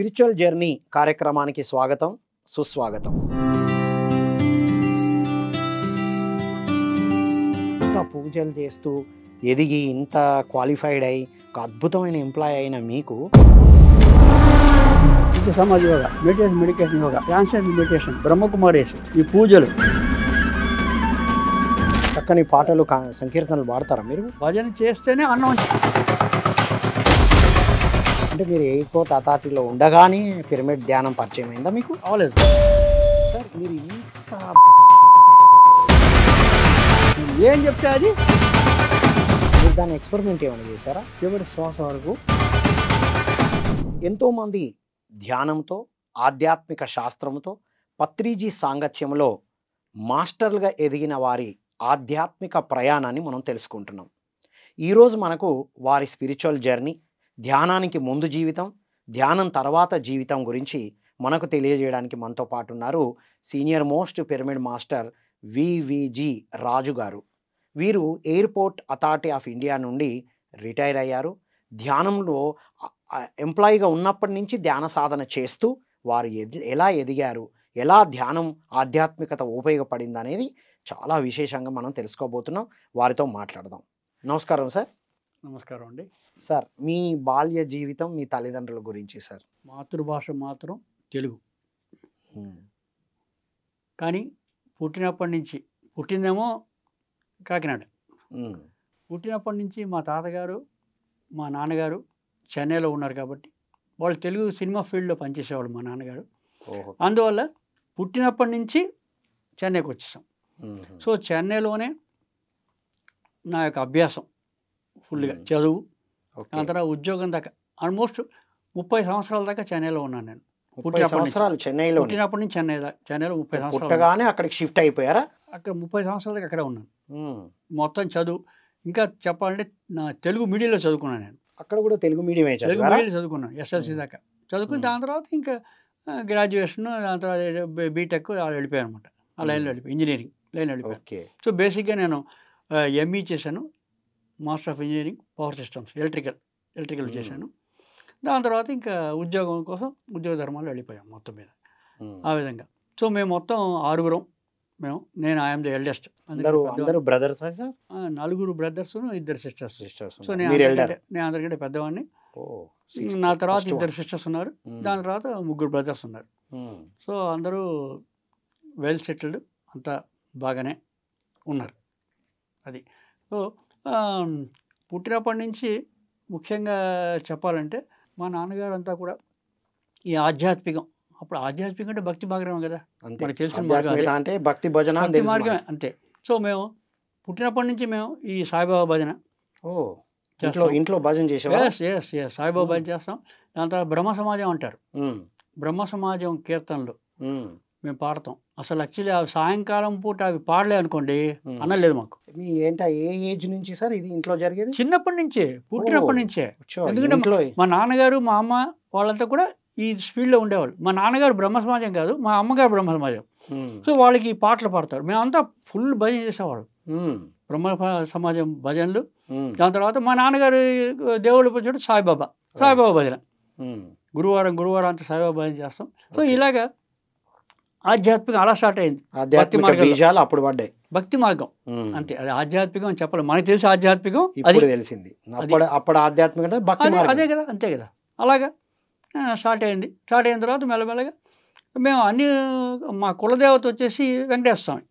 Spiritual journey కార్యక్రమానికి స్వాగతం సుస్వాగతం. ఇంత పూజలు చేస్తూ ఎదిగి ఇంత క్వాలిఫైడ్ అయి ఒక అద్భుతమైన ఎంప్లాయ్ అయిన మీకు Samaj yoga meditation medication yoga transgender meditation Brahma Kumaris ఈ పూజలు. చక్కని పాటలు సంకీర్తనలు పాడతారా మీరు? భజన చేస్తేనే అన్నం అంటే మీరు ఎయిర్పోర్ట్ అథారిటీలో ఉండగానే పిరమిడ్ ధ్యానం పరిచయం అయిందా మీకు? అవలేదు సార్ మీరు ఇంత ఏం చెప్తే అది? మీరు దాన్ని ఎక్స్పెరిమెంట్ ఏమైనా చేశారా? చివరి శ్వాస వరకు? ఎంతోమంది ధ్యానంతో ఆధ్యాత్మిక శాస్త్రంతో పత్రిజీ సాంగత్యంలో మాస్టర్లుగా ఎదిగిన వారి ఆధ్యాత్మిక ప్రయాణాన్ని మనం తెలుసుకుంటున్నాం. ఈరోజు మనకు వారి స్పిరిచువల్ జర్నీ ధ్యానానికి ముందు జీవితం ధ్యానం తర్వాత జీవితం గురించి మనకు తెలియజేయడానికి మనతో పాటు ఉన్నారు senior most pyramid master VVG Raju గారు వీరు ఎయిర్పోర్ట్ అథారిటీ ఆఫ్ ఇండియా నుండి రిటైర్ అయ్యారు. ధ్యానంలో ఎంప్లాయీగా ఉన్నప్పటి నుంచి ధ్యాన సాధన చేస్తూ వారు ఎది ఎలా ఎదిగారు ఎలా ధ్యానం ఆధ్యాత్మికత ఉపయోగపడింది అనేది చాలా విశేషంగా మనం తెలుసుకోబోతున్నాం. వారితో మాట్లాడదాం. నమస్కారం సార్. నమస్కారం అండి. సార్ మీ బాల్య జీవితం మీ తల్లిదండ్రుల గురించి సార్. మాతృభాష మాత్రం తెలుగు. కానీ పుట్టినప్పటి నుంచి పుట్టిందేమో కాకినాడ. పుట్టినప్పటి నుంచి మా తాతగారు మా నాన్నగారు చెన్నైలో ఉన్నారు కాబట్టి వాళ్ళు తెలుగు సినిమా ఫీల్డ్లో పనిచేసేవాళ్ళు మా నాన్నగారు. అందువల్ల పుట్టినప్పటి నుంచి చెన్నైకి వచ్చేసాం. సో చెన్నైలోనే నా యొక్క అభ్యాసం ఫుల్గా. చదువు. దాని తర్వాత ఉద్యోగం దాకా ఆల్మోస్ట్ ముప్పై సంవత్సరాల దాకా చెన్నైలో ఉన్నాను నేను. ముప్పై సంవత్సరాలు చెన్నైలో పుట్టినప్పటి నుంచి చెన్నై చెన్నైలో ముప్పై సంవత్సరాలు అక్కడికి షిఫ్ట్ అయిపోయారా? అక్కడ ముప్పై సంవత్సరాల దాకా అక్కడే ఉన్నాను. మొత్తం చదువు. ఇంకా చెప్పాలంటే నా తెలుగు మీడియంలో చదువుకున్నాను నేను. అక్కడ కూడా తెలుగు మీడియమే తెలుగు మీడియంలో చదువుకున్నాను ఎస్ఎల్సి. దాకా. చదువుకుని. దాని తర్వాత ఇంకా గ్రాడ్యుయేషన్ దాని తర్వాత బీటెక్ అలా వెళ్ళిపోయాను అనమాట ఆ లైన్లో. వెళ్ళిపోయి ఇంజనీరింగ్ లైన్లో వెళ్ళిపోయాను. సో బేసిక్గా నేను ఎంఈ చేశాను. Master of engineering power systems electrical electrical. చేశాను. దాని తర్వాత ఇంకా ఉద్యోగం కోసం ఉద్యోగ ధర్మాలు వెళ్ళిపోయాం మొత్తం మీద. ఆ విధంగా. సో మేము మొత్తం ఆరుగురం మేము నేను ఐఎమ్ ది ఎల్డెస్ట్ అందరూ అందరూ బ్రదర్స్ నలుగురు బ్రదర్స్ ఇద్దరు సిస్టర్స్. సిస్టర్స్ సో నేను నేను అందరికంటే పెద్దవాడిని. నా తర్వాత ఇద్దరు సిస్టర్స్ ఉన్నారు. దాని తర్వాత ముగ్గురు బ్రదర్స్ ఉన్నారు. సో అందరూ వెల్ సెటిల్డ్ అంతా బాగానే ఉన్నారు. అది. సో పుట్టినప్పటి నుంచి ముఖ్యంగా చెప్పాలంటే మా నాన్నగారు అంతా కూడా ఈ ఆధ్యాత్మికం. అప్పుడు ఆధ్యాత్మికం అంటే భక్తి మార్గం కదా. మనకు తెలిసిన మార్గం. అంటే భక్తి భజన భక్తి తెలుసు మార్గం. మనకు. అంతే. సో మేము పుట్టినప్పటి నుంచి మేము ఈ సాయిబాబా భజన ఓ ఇంట్లో ఇంట్లో భజన చేసేవా? ఎస్ ఎస్ ఎస్ సాయిబాబా భజన చేస్తాం. దాని తర్వాత బ్రహ్మ సమాజం అంటారు. బ్రహ్మ సమాజం కీర్తనలు. మేము పాడతాం. అసలు యాక్చువల్లీ అవి సాయంకాలం పూట అవి పాడలే అనుకోండి. అనలేదు మాకు. మీ ఏంట ఏ ఏజ్ నుంచి సార్ ఇది ఇంట్లో జరిగేది? చిన్నప్పటి నుంచే పుట్టినప్పటి. నుంచే. ఎందుకంటే మా నాన్నగారు మా అమ్మ వాళ్ళంతా కూడా ఈ ఫీల్డ్లో ఉండేవాళ్ళు. మా నాన్నగారు బ్రహ్మ సమాజం కాదు మా అమ్మగారు బ్రహ్మ సమాజం సో వాళ్ళకి ఈ పాటలు పాడతారు. మేమంతా ఫుల్ భజన చేసేవాళ్ళు. బ్రహ్మ సమాజం భజనలు. దాని తర్వాత మా నాన్నగారు దేవుడు వచ్చాడు సాయిబాబా సాయిబాబా భజన. గురువారం గురువారం అంతా సాయిబాబా భజన చేస్తాం. సో. ఇలాగా ఆధ్యాత్మికం అలా స్టార్ట్ అయింది. ఆధ్యాత్మిక. బీజాలు అప్పుడు పడ్డాయి. భక్తి మార్గం. అంతే అది ఆధ్యాత్మికం అని చెప్పాలి. మనకి తెలిసి ఆధ్యాత్మికం అది తెలిసింది. అప్పుడు అప్పుడు ఆధ్యాత్మిక భక్తి అదే కదా అంతే కదా. అలాగా స్టార్ట్ అయింది. స్టార్ట్ అయిన తర్వాత మెల్లమెల్లగా మేము అన్ని మా కులదేవత వచ్చేసి వెంకటేశ్వర స్వామి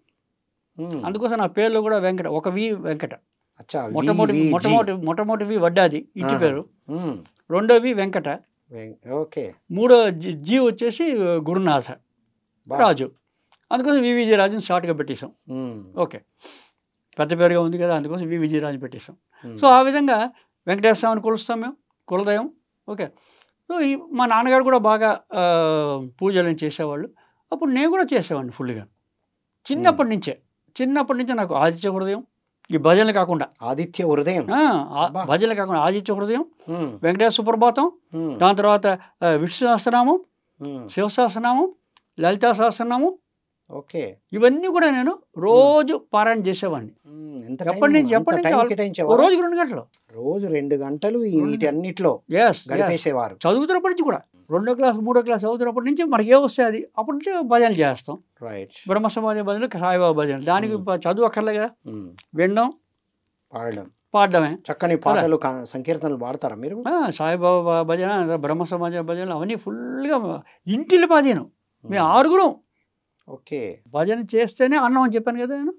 అందుకోసం నా పేర్లు కూడా వెంకట ఒక వి వెంకట. మొట్టమొదటి. మొట్టమొదటి మొట్టమొదటి వి వడ్డాది ఇంటి. పేరు. రెండో వి వెంకట. ఓకే. మూడో జి వచ్చేసి గురునాథ. రాజు. అందుకోసం వి. విజయరాజుని షార్ట్గా పెట్టేశాం. ఓకే. పెద్ద పేరుగా ఉంది కదా అందుకోసం వి. విజయరాజు పెట్టేశాం. సో ఆ విధంగా వెంకటేశ్వర స్వామిని కొలుస్తాం మేము కులదయం ఓకే. సో ఈ మా నాన్నగారు కూడా బాగా పూజలు చేసేవాళ్ళు. అప్పుడు నేను కూడా చేసేవాడిని ఫుల్గా. చిన్నప్పటి నుంచే. చిన్నప్పటి నుంచే నాకు ఆదిత్య హృదయం ఈ భజనలు కాకుండా. ఆదిత్య హృదయం. భజనలు కాకుండా ఆదిత్య హృదయం వెంకటేశ్వర సుప్రభాతం దాని తర్వాత విష్ణు సహస్రనామం శివ సహస్రనామం లలితా సహస్రనామం? ఓకే. ఇవన్నీ కూడా నేను రోజు పారాయణ చేసేవాడిని. ఎప్పటి నుంచి- ఎప్పటి నుంచి రోజుకి రెండు గంటలు. రోజు రెండు గంటలు వీటన్నిటిలో గడిపేసేవారు. చదువుతున్నప్పటి నుంచి కూడా. రెండో క్లాస్ మూడో క్లాస్ చదువుతున్నప్పటి నుంచి మనకి ఏ వస్తే అది? అప్పటి నుంచి భజన చేస్తాం. రైట్ బ్రహ్మ సమాజ భజన సాయిబాబా భజన దానికి చదువు అక్కర్లే కదా. వినడం. పాడడం. పాడడమే. చక్కని పాటలు సంకీర్తనలు పాడతారా మీరు? సాయిబాబా భజన బ్రహ్మ సమాజ భజన అవన్నీ ఫుల్గా ఇంటిల్లి పాదాను మేము ఆరుగురం. ఓకే. భజన చేస్తేనే అన్నం అని చెప్పాను కదా నేను.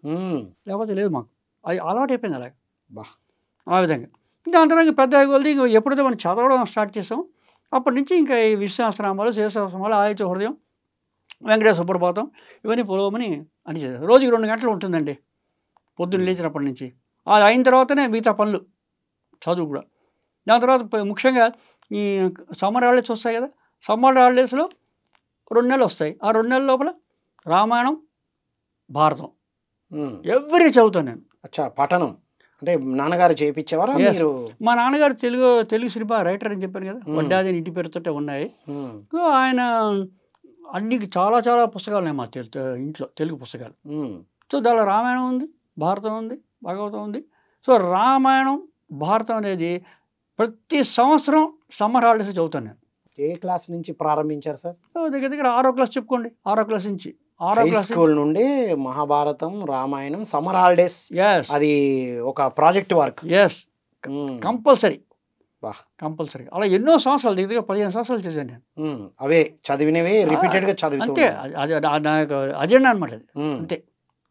లేకపోతే లేదు మాకు. అది అలవాటు అయిపోయింది అలాగ. బా. ఆ విధంగా. దాని తర్వాత ఇంకా పెద్ద కొలది ఇంకా ఎప్పుడైతే మనం చదవడం స్టార్ట్ చేసాం అప్పటి నుంచి ఇంకా ఈ విశ్వాసనామాలు శివసహస్రనామాలు ఆయుధ హృదయం వెంకటేశ్వర సుప్రభాతం ఇవన్నీ పొలవమని అని రోజుకి రెండు గంటలు ఉంటుందండి. పొద్దున్న లేచినప్పటి నుంచి. అది అయిన తర్వాతనే మిగతా పనులు చదువు కూడా. దాని తర్వాత ముఖ్యంగా ఈ సమ్మర్ హాలిడేస్ వస్తాయి కదా. సమ్మర్ హాలిడేస్లో రెండు నెలలు వస్తాయి. ఆ రెండు నెలల లోపల రామాయణం భారతం. ఎవ్రీ చదువుతాను నేను. అచ్చా పఠనం. అంటే నాన్నగారు చేయించేవారా. మీరు? మా నాన్నగారు తెలుగు తెలుగు సినిమా రైటర్ అని చెప్పాను కదా. వడ్డాది ఇంటి పేరుతోటే ఉన్నాయి. ఆయన అన్ని చాలా చాలా పుస్తకాలు ఉన్నాయి మా తెలు ఇంట్లో తెలుగు పుస్తకాలు. సో దానిలో రామాయణం ఉంది భారతం ఉంది భాగవతం ఉంది. సో రామాయణం భారతం అనేది ప్రతి సంవత్సరం సమ్మర్ హాలిడేస్ చదువుతాను నేను. ఏ క్లాస్ నుంచి ప్రారంభించారు సార్? దగ్గర దగ్గర ఆరో క్లాస్ చెప్పుకోండి. ఆరో క్లాస్ నుంచి. ఆరో హై క్లాస్ స్కూల్ నుండి మహాభారతం రామాయణం సమ్మర్ హాలిడేస్ అది ఒక project work. Yes compulsory. Compulsory అలా ఎన్నో సంవత్సరాలు దగ్గర దగ్గర పదిహేను సంవత్సరాలు చదివాను నేను. అవే చదివినవే రిపీటెడ్గా చదువుతూ అంతే. అది నా యొక్క అజెండా అనమాట అది. ఉమ్, అంతే.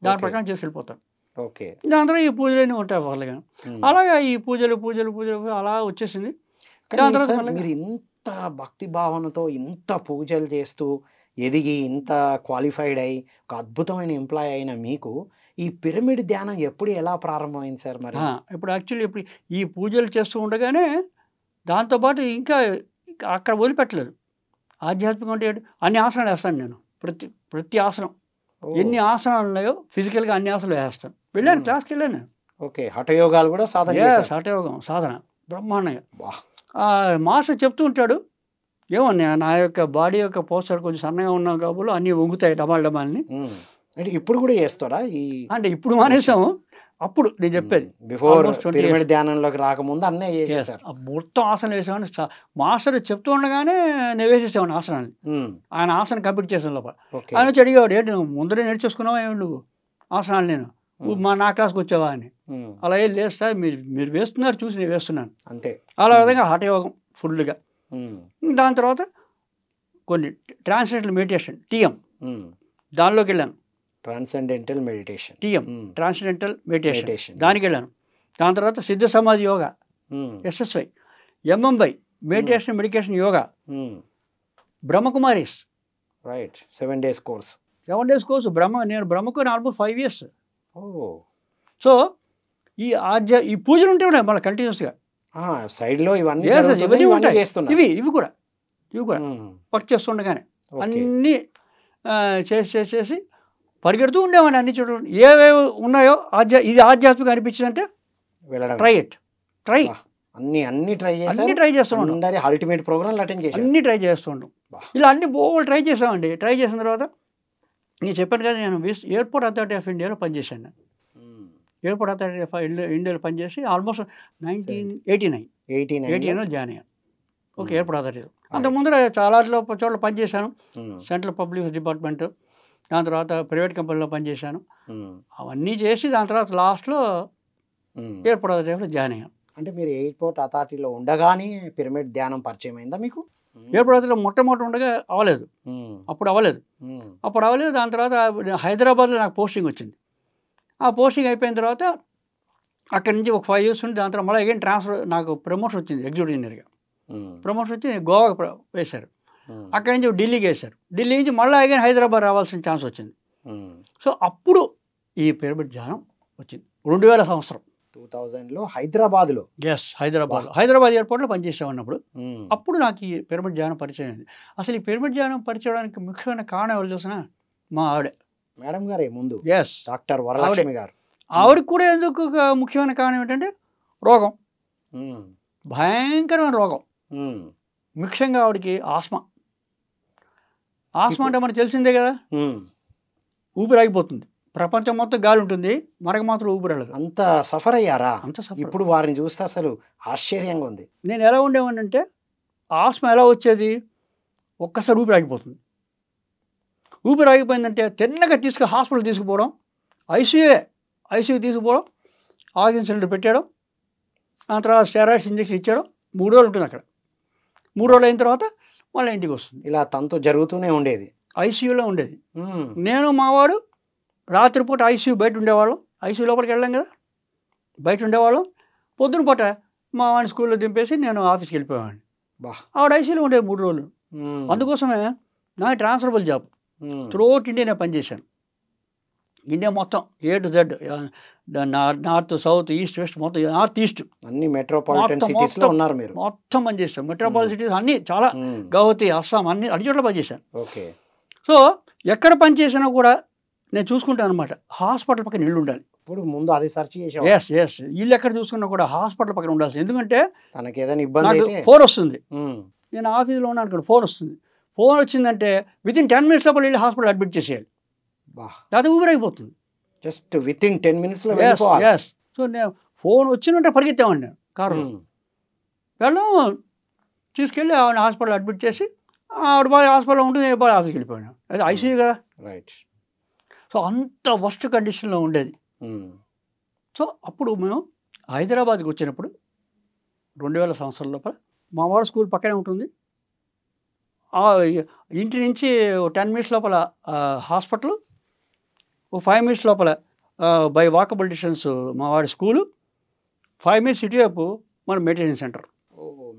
దాని. ప్రకారం చేసి వెళ్ళిపోతాను ఓకే దాని తర్వాత ఈ పూజలన్నీ ఉంటాయి వాళ్ళగా ఉమ్. అలాగా ఈ పూజలు పూజలు పూజలు అలా వచ్చేసింది. మీరు ఇంత భక్తి భావనతో ఇంత పూజలు చేస్తూ ఎదిగి ఇంత క్వాలిఫైడ్ అయి ఒక అద్భుతమైన ఎంప్లాయ్ అయిన మీకు ఈ పిరమిడ్ ధ్యానం ఎప్పుడు ఎలా ప్రారంభమైంది సార్ మరి? ఇప్పుడు యాక్చువల్లీ ఇప్పుడు ఈ పూజలు చేస్తూ ఉండగానే దాంతోపాటు ఇంకా ఇంకా అక్కడ వదిలిపెట్టలేదు. ఆధ్యాత్మికం అంటే? అన్ని ఆసనాలు వేస్తాను నేను. ప్రతి ప్రతి ఆసనం. ఎన్ని ఆసనాలు ఉన్నాయో ఫిజికల్గా అన్ని ఆసనాలు వేస్తాను. వెళ్ళాను. క్లాస్కి వెళ్ళాను ఓకే. హఠయోగాలు కూడా సాధన హఠయోగం సాధన. బ్రహ్మాండంగా. మాస్టర్ చెప్తూ ఉంటాడు ఏమో నే- యొక్క బాడీ యొక్క పోస్టర్ కొంచెం సన్నగా ఉన్నాం కాబట్టి అన్నీ వంగుతాయి డమాల్ డమాల్ని ఉమ్. అంటే ఇప్పుడు కూడా చేస్తారా ఈ అంటే ఇప్పుడు మానేసాము. అప్పుడు నేను చెప్పేది. బిఫోర్ Almost 20 పిరమిడ్ ధ్యానంలోకి రాకముందు అన్నీ చేసేసారు. ఆ మొత్తం ఆసనం వేసామని చా- మాస్టర్ చెప్తూ ఉండగానే నేను వేసేసాను ఆసనాన్ని. ఆయన ఆసనం కంప్లీట్ చేసాను లోపల. ఆయన వచ్చి అడిగేవాడు ఏంటి నువ్వు ముందరే నేర్చేసుకున్నావా ఏమి నువ్వు? ఆసనాలు నేను. మా నా క్లాస్కి వచ్చావా అని. అలా ఏం లేదు సార్ మీరు మీరు వేస్తున్నారు చూసి నేను వేస్తున్నాను. అంతే. అలా. విధంగా హఠయోగం ఫుల్గా. దాని తర్వాత కొన్ని ట్రాన్స్లేటర్ మెడిటేషన్ టీఎం. దానిలోకి వెళ్ళాను transcendental meditation. TM transcendental meditation. దానికి వెళ్ళాను దాని తర్వాత Siddha Samadhi yoga SSY MMBY meditation medication yoga. Brahma Kumaris. Right seven days course. Seven days course. Brahma నేను బ్రహ్మకు ఆల్మోస్ట్ ఫైవ్ ఇయర్స్. సో ఈ ఆధ్య ఈ పూజలు ఉంటే ఉన్నాయి మళ్ళీ కంటిన్యూస్గా సైడ్లో ఇవన్నీ ఇవన్నీ ఉంటాయి. ఇవి ఇవి కూడా ఇవి కూడా వర్క్ చేస్తుండగానే. అన్నీ చేసి చేసి చేసి పరిగెడుతూ ఉండేవాడిని అన్ని చోట్ల. ఏవేవి ఉన్నాయో ఆధ్యా ఇది ఆధ్యాత్మిక అనిపించిందంటే ట్రై ఇట్. ట్రై. అన్ని అన్ని ట్రై అన్ని చేశారు ట్రై చేస్తున్నాను అందరి అల్టిమేట్ ప్రోగ్రామ్ అటెండ్ చేశారు. అన్ని ట్రై చేస్తుంటాం బా. ఇలా అన్ని బోల్ ట్రై చేసామండి. ట్రై చేసిన తర్వాత నేను చెప్పాను కదా నేను విస్ ఎయిర్పోర్ట్ అథారిటీ ఆఫ్ ఇండియాలో పనిచేశాను నేను. ఎయిర్పోర్ట్ అథారిటీ ఆఫ్ ఇండియా ఇండియాలో పనిచేసి almost nineteen eighty nine. Eighty nine eighty నైన్లో జాయిన్ అయ్యాను. ఓకే. Airport authority. అంత ముందర చాలా చోట్ల పనిచేశాను. సెంట్రల్ పబ్లిక్ డిపార్ట్మెంట్ దాని తర్వాత ప్రైవేట్ కంపెనీలో పనిచేశాను. అవన్నీ చేసి దాని తర్వాత లాస్ట్లో. ఎయిర్పోర్ట్ అథారిటీలో జాయిన్ అయ్యాను. అంటే మీరు ఎయిర్పోర్ట్ అథారిటీలో ఉండగానే పిరమిడ్ ధ్యానం పరిచయం అయిందా మీకు? ఎయిర్పోర్ట్ అథారిటీలో మొట్టమొదటి ఉండగా అవ్వలేదు. అప్పుడు అవ్వలేదు. అప్పుడు అవ్వలేదు. దాని తర్వాత హైదరాబాద్లో నాకు పోస్టింగ్ వచ్చింది. ఆ పోస్టింగ్ అయిపోయిన తర్వాత అక్కడి నుంచి ఒక ఫైవ్ ఇయర్స్ ఉండి దాని తర్వాత మళ్ళీ అగైన్ ట్రాన్స్ఫర్ నాకు ప్రమోషన్ వచ్చింది ఎగ్జిక్యూటివ్ ఇంజనీర్గా ప్రమోషన్ వచ్చి గోవాకి వేశారు. అక్కడి నుంచి ఢిల్లీకి వేశారు. ఢిల్లీ నుంచి మళ్ళీ అగైన్ హైదరాబాద్ రావాల్సిన ఛాన్స్ వచ్చింది. సో అప్పుడు ఈ పిరమిడ్ ధ్యానం వచ్చింది. రెండు వేల సంవత్సరం. టూ థౌజండ్లో హైదరాబాద్లో. ఎస్ హైదరాబాద్ హైదరాబాద్ ఎయిర్పోర్ట్లో పనిచేసేవాడినప్పుడు ఉమ్, అప్పుడు నాకు ఈ పిరమిడ్ ధ్యానం పరిచయం అయింది. అసలు ఈ పిరమిడ్ ధ్యానం పరిచయడానికి ముఖ్యమైన కారణం ఎవరు చూసినా మా ఆవిడ. మేడం గారే ముందు. ఎస్ డాక్టర్ వరలక్ష్మి గారు. ఆవిడకి కూడా ఎందుకు ముఖ్యమైన కారణం ఏంటంటే రోగం. భయంకరమైన రోగం. ముఖ్యంగా ఆవిడకి ఆస్మా. ఆస్మా అంటే మనకు తెలిసిందే కదా? ఊపిరి ఆగిపోతుంది. ప్రపంచం మొత్తం గాలి ఉంటుంది మనకు మాత్రం ఊపిరి వెళ్ళదు అంత సఫర్ అయ్యారా? అంత సఫర్. ఇప్పుడు వారిని చూస్తే అసలు ఆశ్చర్యంగా ఉంది. నేను ఎలా ఉండేవాడిని అంటే ఆస్మ ఎలా వచ్చేది? ఒక్కసారి ఊపిరి ఆగిపోతుంది. ఊపిరి ఆగిపోయిందంటే తిన్నగా తీసుకు హాస్పిటల్ తీసుకుపోవడం ఐసీయూ ఐసీయూ తీసుకుపోవడం ఆక్సిజన్ సిలిండర్ పెట్టాడు ఆ తర్వాత స్టెరాయిడ్స్ ఇంజెక్షన్ ఇచ్చాడు మూడు రోజులు ఉంటుంది అక్కడ. మూడు రోజులు అయిన తర్వాత మళ్ళీ ఇంటికి వస్తుంది. ఇలా తనతో జరుగుతూనే ఉండేది. ఐసీయూలో ఉండేది. నేను మావాడు రాత్రిపూట ఐసీయూ బయట ఉండేవాళ్ళం ఐసీయూ లోపలికి వెళ్ళాం కదా. బయట ఉండేవాళ్ళం పొద్దున పూట మా వాడిని స్కూల్లో దింపేసి నేను ఆఫీస్కి వెళ్ళిపోయేవాడిని. బా. ఆవిడ ఐసీయూలో ఉండేది మూడు రోజులు. అందుకోసమే నా ట్రాన్స్ఫరబుల్ జాబ్. త్రూఅవుట్ ఇండియా నేను పనిచేశాను. ఇండియా మొత్తం A to Z north south east west మొత్తం నార్త్ ఈస్ట్. అన్ని మెట్రోపాలిటన్ సిటీస్లో. ఉన్నారు మీరు. మొత్తం పనిచేశాను మెట్రోపాలిటన్ సిటీస్ అన్నీ చాలా గౌహతి అస్సాం అన్ని అన్ని చోట్ల పనిచేశాను. ఓకే. సో ఎక్కడ పనిచేసినా కూడా నేను చూసుకుంటాను అనమాట హాస్పిటల్ పక్కన ఇల్లు ఉండాలి. ఇప్పుడు ముందు అది సెర్చ్ చేసావు ఎస్ ఎస్ ఇల్లు ఎక్కడ చూసుకున్నా కూడా హాస్పిటల్ పక్కన ఉండాల్సి ఎందుకంటే తనకి ఏదైనా ఇబ్బంది ఫోన్ వస్తుంది. నేను ఆఫీస్లో ఉన్నాను అనుకోండి ఫోన్ వస్తుంది. ఫోన్ వచ్చిందంటే విత్ ఇన్ టెన్ మినిట్స్ లోపల వెళ్ళి హాస్పిటల్ అడ్మిట్ చేసేయాలి. లేకపోతే ఊపిరైపోతుంది. జస్ట్ విత్ ఇన్ టెన్ మినిట్స్లో ఎస్ సో నేను ఫోన్ వచ్చినంటే పరిగెత్తామండి నేను కారు వెళ్ళాం తీసుకెళ్ళి ఆవిడ హాస్పిటల్ అడ్మిట్ చేసి ఆవిడ బాగా హాస్పిటల్లో ఉంటుంది నేను బాగా ఆఫీస్కి వెళ్ళిపోయాను. అది ఐసీయూ కదా. రైట్. సో అంత వర్స్ట్ కండిషన్లో ఉండేది. సో అప్పుడు మేము హైదరాబాద్కి వచ్చినప్పుడు రెండు వేల సంవత్సరాల లోపల మా వాడు స్కూల్ పక్కనే ఉంటుంది. ఆ ఇంటి నుంచి టెన్ మినిట్స్ లోపల హాస్పిటల్ ఓ ఫైవ్ మినిట్స్ లోపల బై వాకబుల్ డిస్టెన్స్ మా వాడి స్కూలు ఫైవ్ మినిట్స్ ఇటువైపు మన మెడిటేషన్ సెంటర్.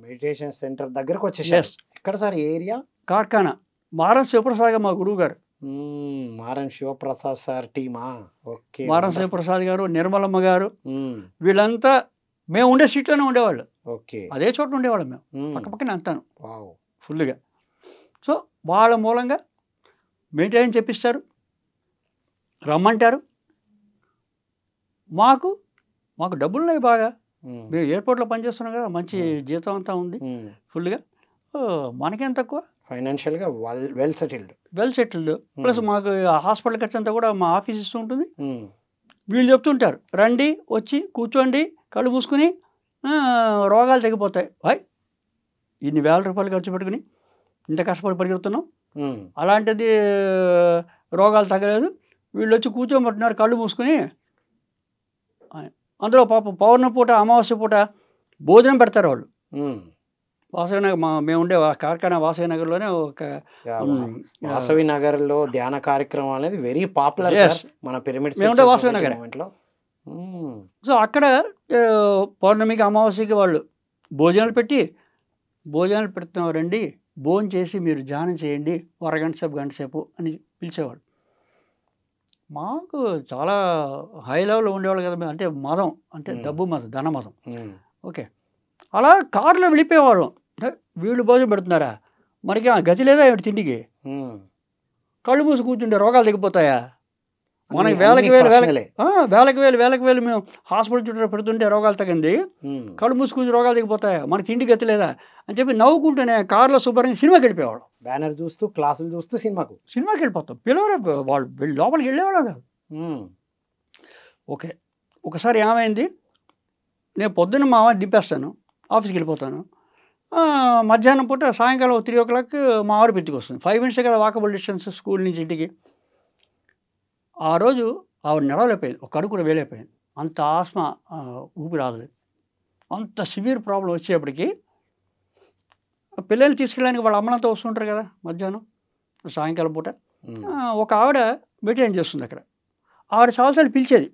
మెడిటేషన్ సెంటర్ దగ్గరకు వచ్చేసారు. ఎస్ ఎక్కడ సార్ ఏరియా? కార్ఖానా. మారం శివప్రసాద్ గారు మా గురువు గారు మారన్ శివప్రసాద్ సార్ టీమా? ఓకే మారం. శివప్రసాద్ గారు నిర్మలమ్మ గారు వీళ్ళంతా మేము ఉండే సీట్లోనే ఉండేవాళ్ళు. ఓకే. అదే చోట ఉండేవాళ్ళం మేము. పక్క పక్కనే అంతాను. వావ్. ఫుల్గా సో వాళ్ళ మూలంగా మెయింటైన్ చెప్పిస్తారు రమ్మంటారు. మాకు మాకు డబ్బులు ఉన్నాయి బాగా. మ్మ్, ఎయిర్పోర్ట్లో పనిచేస్తున్నాం కదా మంచి. జీతం అంతా ఉంది. ఫుల్గా ఓ, మనకేం తక్కువ? ఫైనాన్షియల్గా well well settled. Well settled. Plus మాకు హాస్పిటల్ ఖర్చు అంతా కూడా మా ఆఫీస్ ఇస్తూ ఉంటుంది వీళ్ళు చెప్తుంటారు రండి వచ్చి కూర్చోండి కళ్ళు మూసుకుని రోగాలు తగ్గిపోతాయి. హాయ్ ఇన్ని వేల రూపాయలు ఖర్చు పెట్టుకుని ఇంత కష్టపడి పరిగెడుతున్నాం అలాంటిది రోగాలు తగ్గలేదు. వీళ్ళు వచ్చి కూర్చోమంటున్నారు కళ్ళు మూసుకుని. అందులో పాపం పౌర్ణమి పూట అమావాస్య పూట భోజనం పెడతారు వాళ్ళు. వాసవి నగర్ మా మేము ఉండే కార్ఖానా వాసవి నగర్లోనే ఒక వాసవి నగర్లో ధ్యాన కార్యక్రమం అనేది వెరీ పాపులర్. మన పిరమిడ్ మేము ఉండే వాసవి నగరే. సో అక్కడ పౌర్ణమికి అమావాస్యకి వాళ్ళు భోజనాలు పెట్టి భోజనాలు పెడుతున్నారండి భోజనం చేసి మీరు ధ్యానం చేయండి అరగంట సేపు గంట సేపు అని పిలిచేవాడు మాకు చాలా హై లెవెల్లో ఉండేవాళ్ళు కదా అంటే మదం అంటే. డబ్బు మదం ధన మదం. ఓకే. అలా కారులో వెళ్ళిపోయేవాళ్ళం. వీళ్ళు భోజనం పెడుతున్నారా? మనకి ఆ గతి లేదా ఏమిటి తిండికి? మ్మ్. కళ్ళు మూసి కూర్చుంటే రోగాలు తగ్గిపోతాయా? మనకి వేలకి వేలు వేలకి వేలకి వేలు వేలకి వేలు మేము హాస్పిటల్ చుట్టూ పెడుతుంటే రోగాలు తగ్గింది. మ్మ్, కళ్ళు మూసుకుని రోగాలు తగ్గిపోతాయా? మనకి తిండి గతి లేదా? అని చెప్పి నవ్వుకుంటూనే కారులో శుభ్రంగా సినిమాకి వెళ్ళిపోయేవాడు బ్యానర్ చూస్తూ క్లాసులు చూస్తూ సినిమాకు. సినిమాకి వెళ్ళిపోతాం. పిల్లవరే వాళ్ళు వెళ్ళి లోపలికి వెళ్ళేవాళ్ళం కాదు. మ్మ్, ఓకే. ఒకసారి ఏమైంది? నేను పొద్దున్న మా వాడిని దింపేస్తాను. ఆఫీస్కి వెళ్ళిపోతాను. మధ్యాహ్నం పూట సాయంకాలం త్రీ ఓ క్లాక్ మా ఆవిడ పెట్టుకు వస్తుంది. ఫైవ్ మినిట్స్ కదా వాకబుల్ డిస్టెన్స్ స్కూల్ నుంచి ఇంటికి. ఆ రోజు ఆవిడ నడవలేకపోయింది ఒక అడుగు కూడా వేలేకపోయింది అంత ఆస్మా ఆ, ఊపిరి రాలేదు అంత సివియర్ ప్రాబ్లం వచ్చేప్పటికి పిల్లల్ని తీసుకెళ్ళడానికి వాళ్ళ అమ్మలంతా వస్తుంటారు కదా మధ్యాహ్నం సాయంకాలం పూట. ఒక ఆవిడ మెయింటైన్ చేస్తుంది అక్కడ. ఆవిడ చాలాసార్లు పిలిచేది.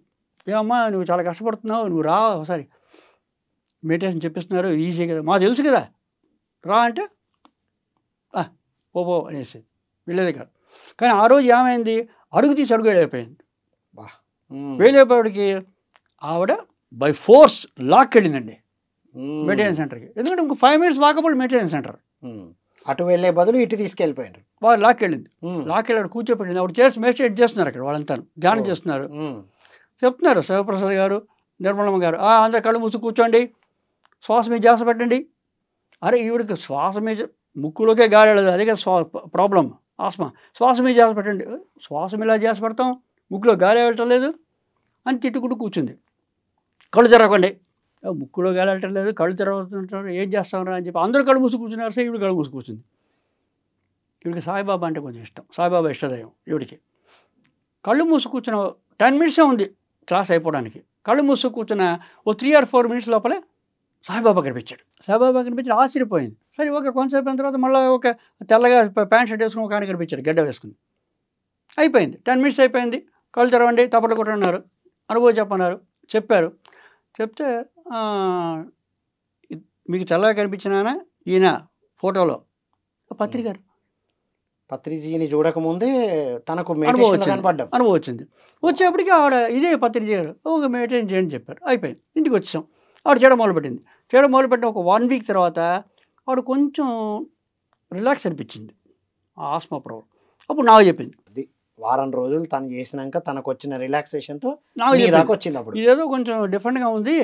ఏమమ్మా నువ్వు చాలా కష్టపడుతున్నావు నువ్వు రా ఒకసారి మెడిటేషన్ చెప్పిస్తున్నారు ఈజీ కదా మా తెలుసు కదా రా అంటే "ఆ, పో పో అనేసి వెళ్ళేది కాదు. కానీ ఆ రోజు ఏమైంది? అడుగు తీసి అడుగు వెళ్ళిపోయింది బా వెళ్ళేపటికి ఆవిడ బై ఫోర్స్ లాక్ వెళ్ళిందండి. మెయింటెనెన్స్ సెంటర్కి. ఎందుకంటే ఇంకో five minutes walkable maintenance centre. అటు వెళ్ళే బదులు ఇటు తీసుకెళ్ళిపోయారు వారు లాక్ వెళ్ళింది. లాక్ వెళ్ళాడు కూర్చోపెట్టింది. ఆవిడ చేసి మెడిటేట్ చేస్తున్నారు అక్కడ? వాళ్ళంతా ధ్యానం. చేస్తున్నారు. చెప్తున్నారు. శివప్రసాద్ గారు నిర్మలమ్మ గారు "ఆ, అందరు కళ్ళు మూసి కూర్చోండి. శ్వాస మీద ధ్యాస పెట్టండి. అరే ఈవిడికి శ్వాస మీద ముక్కులోకే గాలి వెళ్ళదు. అదే కదా శ్వా ప్రాబ్లం ఆస్మా. శ్వాస మీద చేసి పెట్టండి. శ్వాసం ఇలా చేసి పెడతాం? ముక్కులో గాలి వెళ్ళటం లేదు అని తిట్టుకుంటూ కూర్చుంది. కళ్ళు తెరవకండి. ముక్కులో గాలి వెళ్ళటం లేదు కళ్ళు తెరవుతుంటారు ఏం చేస్తామరా అని చెప్పి అందరూ కళ్ళు మూసి కూర్చున్నారు. సరే ఈవిడ కళ్ళు మూసి కూర్చుంది. ఈవిడికి సాయిబాబా అంటే కొంచెం ఇష్టం. సాయిబాబా ఇష్టదయం ఈవిడికి. కళ్ళు మూసి కూర్చున్న టెన్ మినిట్సే ఉంది క్లాస్ అయిపోవడానికి. కళ్ళు మూసి కూర్చున్న ఓ త్రీ ఆర్ ఫోర్ మినిట్స్ లోపలే సాయిబాబా కనిపించాడు. సాయిబాబా కనిపించి ఆశ్చర్యపోయింది. సరే ఓకే కొంతసేపు అయిన తర్వాత మళ్ళీ ఒక తెల్లగా ప్యాంట్ షర్ట్ వేసుకుని ఒక ఆయన కనిపించాడు గడ్డ వేసుకుని. అయిపోయింది. టెన్ మినిట్స్ అయిపోయింది. కళ్ళు తెరవండి తప్పట్లు కొట్టన్నారు అనుభవం చెప్పన్నారు చెప్పారు. చెప్తే మీకు తెల్లగా కనిపించినానా ఈయన ఫోటోలో. పత్రికారు. పత్రిజీని చూడకముందే తనకు అనుభవం వచ్చింది. కనపడ్డాం. అనుభవం వచ్చింది. వచ్చేప్పటికి ఆవిడ ఇదే పత్రిక చేయరు ఒక మెయింటైన్ చేయండి చెప్పారు. అయిపోయింది. ఇంటికి వచ్చాం. ఆవిడ చేయడం మొదలుపెట్టింది. చేయడం మొదలుపెట్టిన ఒక వన్ వీక్ తర్వాత ఆవిడ కొంచెం రిలాక్స్ అనిపించింది. ఆ ఆస్మా ప్రాబ్లం అప్పుడు నాకు చెప్పింది. వారం రోజులు తను చేసినాక తనకు వచ్చిన రిలాక్సేషన్తో నాకు వచ్చింది అప్పుడు. ఇదేదో కొంచెం డిఫరెంట్గా ఉంది.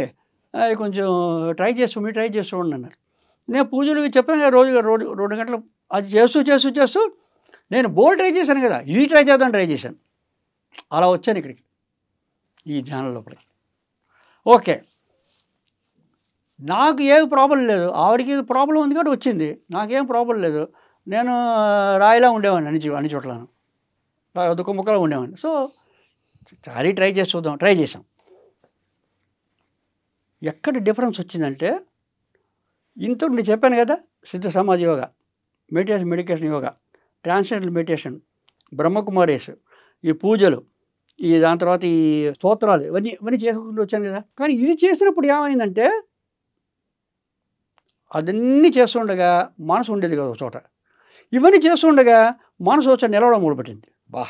అది కొంచెం ట్రై చేస్తూ మీరు ట్రై చేసి చూడండి అన్నారు. నేను పూజలు చెప్పాను కదా రోజు రోజు రెండు గంటలు అది చేస్తూ చేస్తూ చేస్తూ నేను బోల్ ట్రై చేశాను కదా ఇది ట్రై చేద్దాం ట్రై చేశాను. అలా వచ్చాను ఇక్కడికి ఈ ధ్యానం లోపలికి. ఓకే. నాకు ఏ ప్రాబ్లం లేదు. ఆవిడకి ప్రాబ్లం ఉంది కాబట్టి వచ్చింది. నాకేం ప్రాబ్లం లేదు. నేను రాయిలా ఉండేవాడిని అన్ని అన్ని చోట్లను. దుఃఖ ముక్కలో ఉండేవాడిని. సో సారీ ట్రై చేసి చూద్దాం. ట్రై చేసాం ఎక్కడ డిఫరెన్స్ వచ్చిందంటే ఇంత నేను చెప్పాను కదా Siddha Samadhi yoga meditation medication yoga transgender meditation Brahma Kumaris ఈ పూజలు ఈ దాని తర్వాత ఈ స్తోత్రాలు ఇవన్నీ ఇవన్నీ చేసుకుంటూ వచ్చాను కదా. కానీ ఇది చేసినప్పుడు ఏమైందంటే అదన్నీ చేస్తుండగా మనసు ఉండేది కదా ఒక చోట. ఇవన్నీ చేస్తుండగా మనసు వచ్చి నిలవడం మొదలుపెట్టింది. బా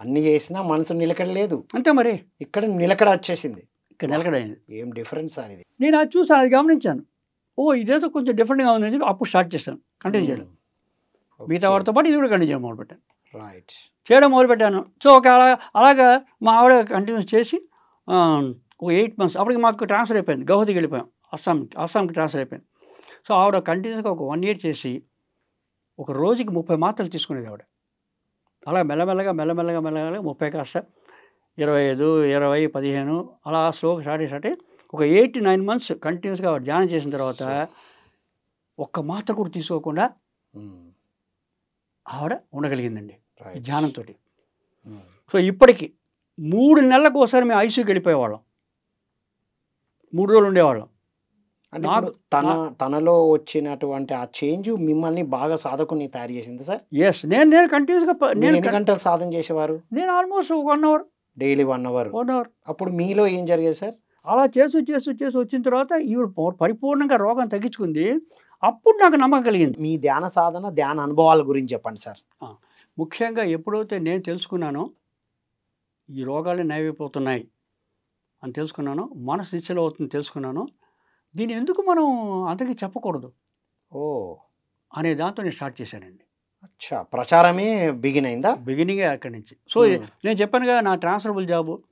అన్ని చేసినా మనసు నిలకడ లేదు అంతే మరి. ఇక్కడ నిలకడ వచ్చేసింది. ఇక్కడ నిలకడైంది ఏం డిఫరెన్స్ ఇది నేను అది చూసాను అది గమనించాను. ఓ ఇదేదో కొంచెం డిఫరెంట్గా ఉందని చెప్పి అప్పుడు స్టార్ట్ చేశాను. కంటిన్యూ చేయడం. మిగతా వాటితో పాటు ఇది కూడా కంటిన్యూ చేయడం మొదలుపెట్టాను. రైట్ చేయడం మొదలుపెట్టాను. సో ఒక అలా అలాగా మా ఆవిడ కంటిన్యూ చేసి ఆ, ఒక ఎయిట్ మంత్స్ అప్పటికి మాకు ట్రాన్స్ఫర్ అయిపోయింది. గౌహతికి వెళ్ళిపోయాం. అస్సాంకి అస్సాంకి ట్రాన్స్ఫర్ అయిపోయింది. సో ఆవిడ కంటిన్యూస్గా ఒక వన్ ఇయర్ చేసి ఒక రోజుకి ముప్పై మాత్రలు తీసుకునేది ఆవిడ. అలా మెల్లమెల్లగా మెల్లమెల్లగా మెల్లమెల్లగా ముప్పై కాస్త ఇరవై ఐదు ఇరవై పదిహేను అలా స్లోగా స్టార్ట్ చేసి ఒక ఎయిట్ నైన్ మంత్స్ కంటిన్యూస్గా ఆవిడ ధ్యానం చేసిన తర్వాత ఒక్క మాత్ర కూడా తీసుకోకుండా ఆవిడ ఉండగలిగిందండి ధ్యానంతో సో ఇప్పటికి మూడు నెలలకు ఒకసారి మేము ఐసీయూకి వెళ్ళిపోయేవాళ్ళం. మూడు రోజులు ఉండేవాళ్ళం. నాకు- తన తనలో వచ్చినటువంటి ఆ చేంజ్ మిమ్మల్ని బాగా సాధకుని తయారు చేసింది సార్? ఎస్ నేను నేను కంటిన్యూస్గా నేను ఎన్ని గంటలు సాధన చేసేవారు? నేను almost one hour daily one hour one hour అప్పుడు మీలో ఏం జరిగేది సార్? అలా చేస్తూ చేస్తూ చేస్తూ వచ్చిన తర్వాత ఈవిడ పరిపూర్ణంగా రోగం తగ్గించుకుంది. అప్పుడు నాకు నమ్మకం కలిగింది. మీ ధ్యాన సాధన ధ్యాన అనుభవాల గురించి చెప్పండి సార్. ముఖ్యంగా ఎప్పుడైతే నేను తెలుసుకున్నానో ఈ రోగాలు నయమైపోతున్నాయి అని తెలుసుకున్నాను మనసు నిశ్చలం అవుతుంది తెలుసుకున్నాను దీన్ని ఎందుకు మనం అందరికీ చెప్పకూడదు? ఓ. అనే దాంతో నేను స్టార్ట్ చేశానండి. అచ్చా! ప్రచారమే బిగిన్ అయిందా? బిగినింగే అక్కడి నుంచి. సో. నేను చెప్పాను కదా నా ట్రాన్స్ఫరబుల్ జాబు.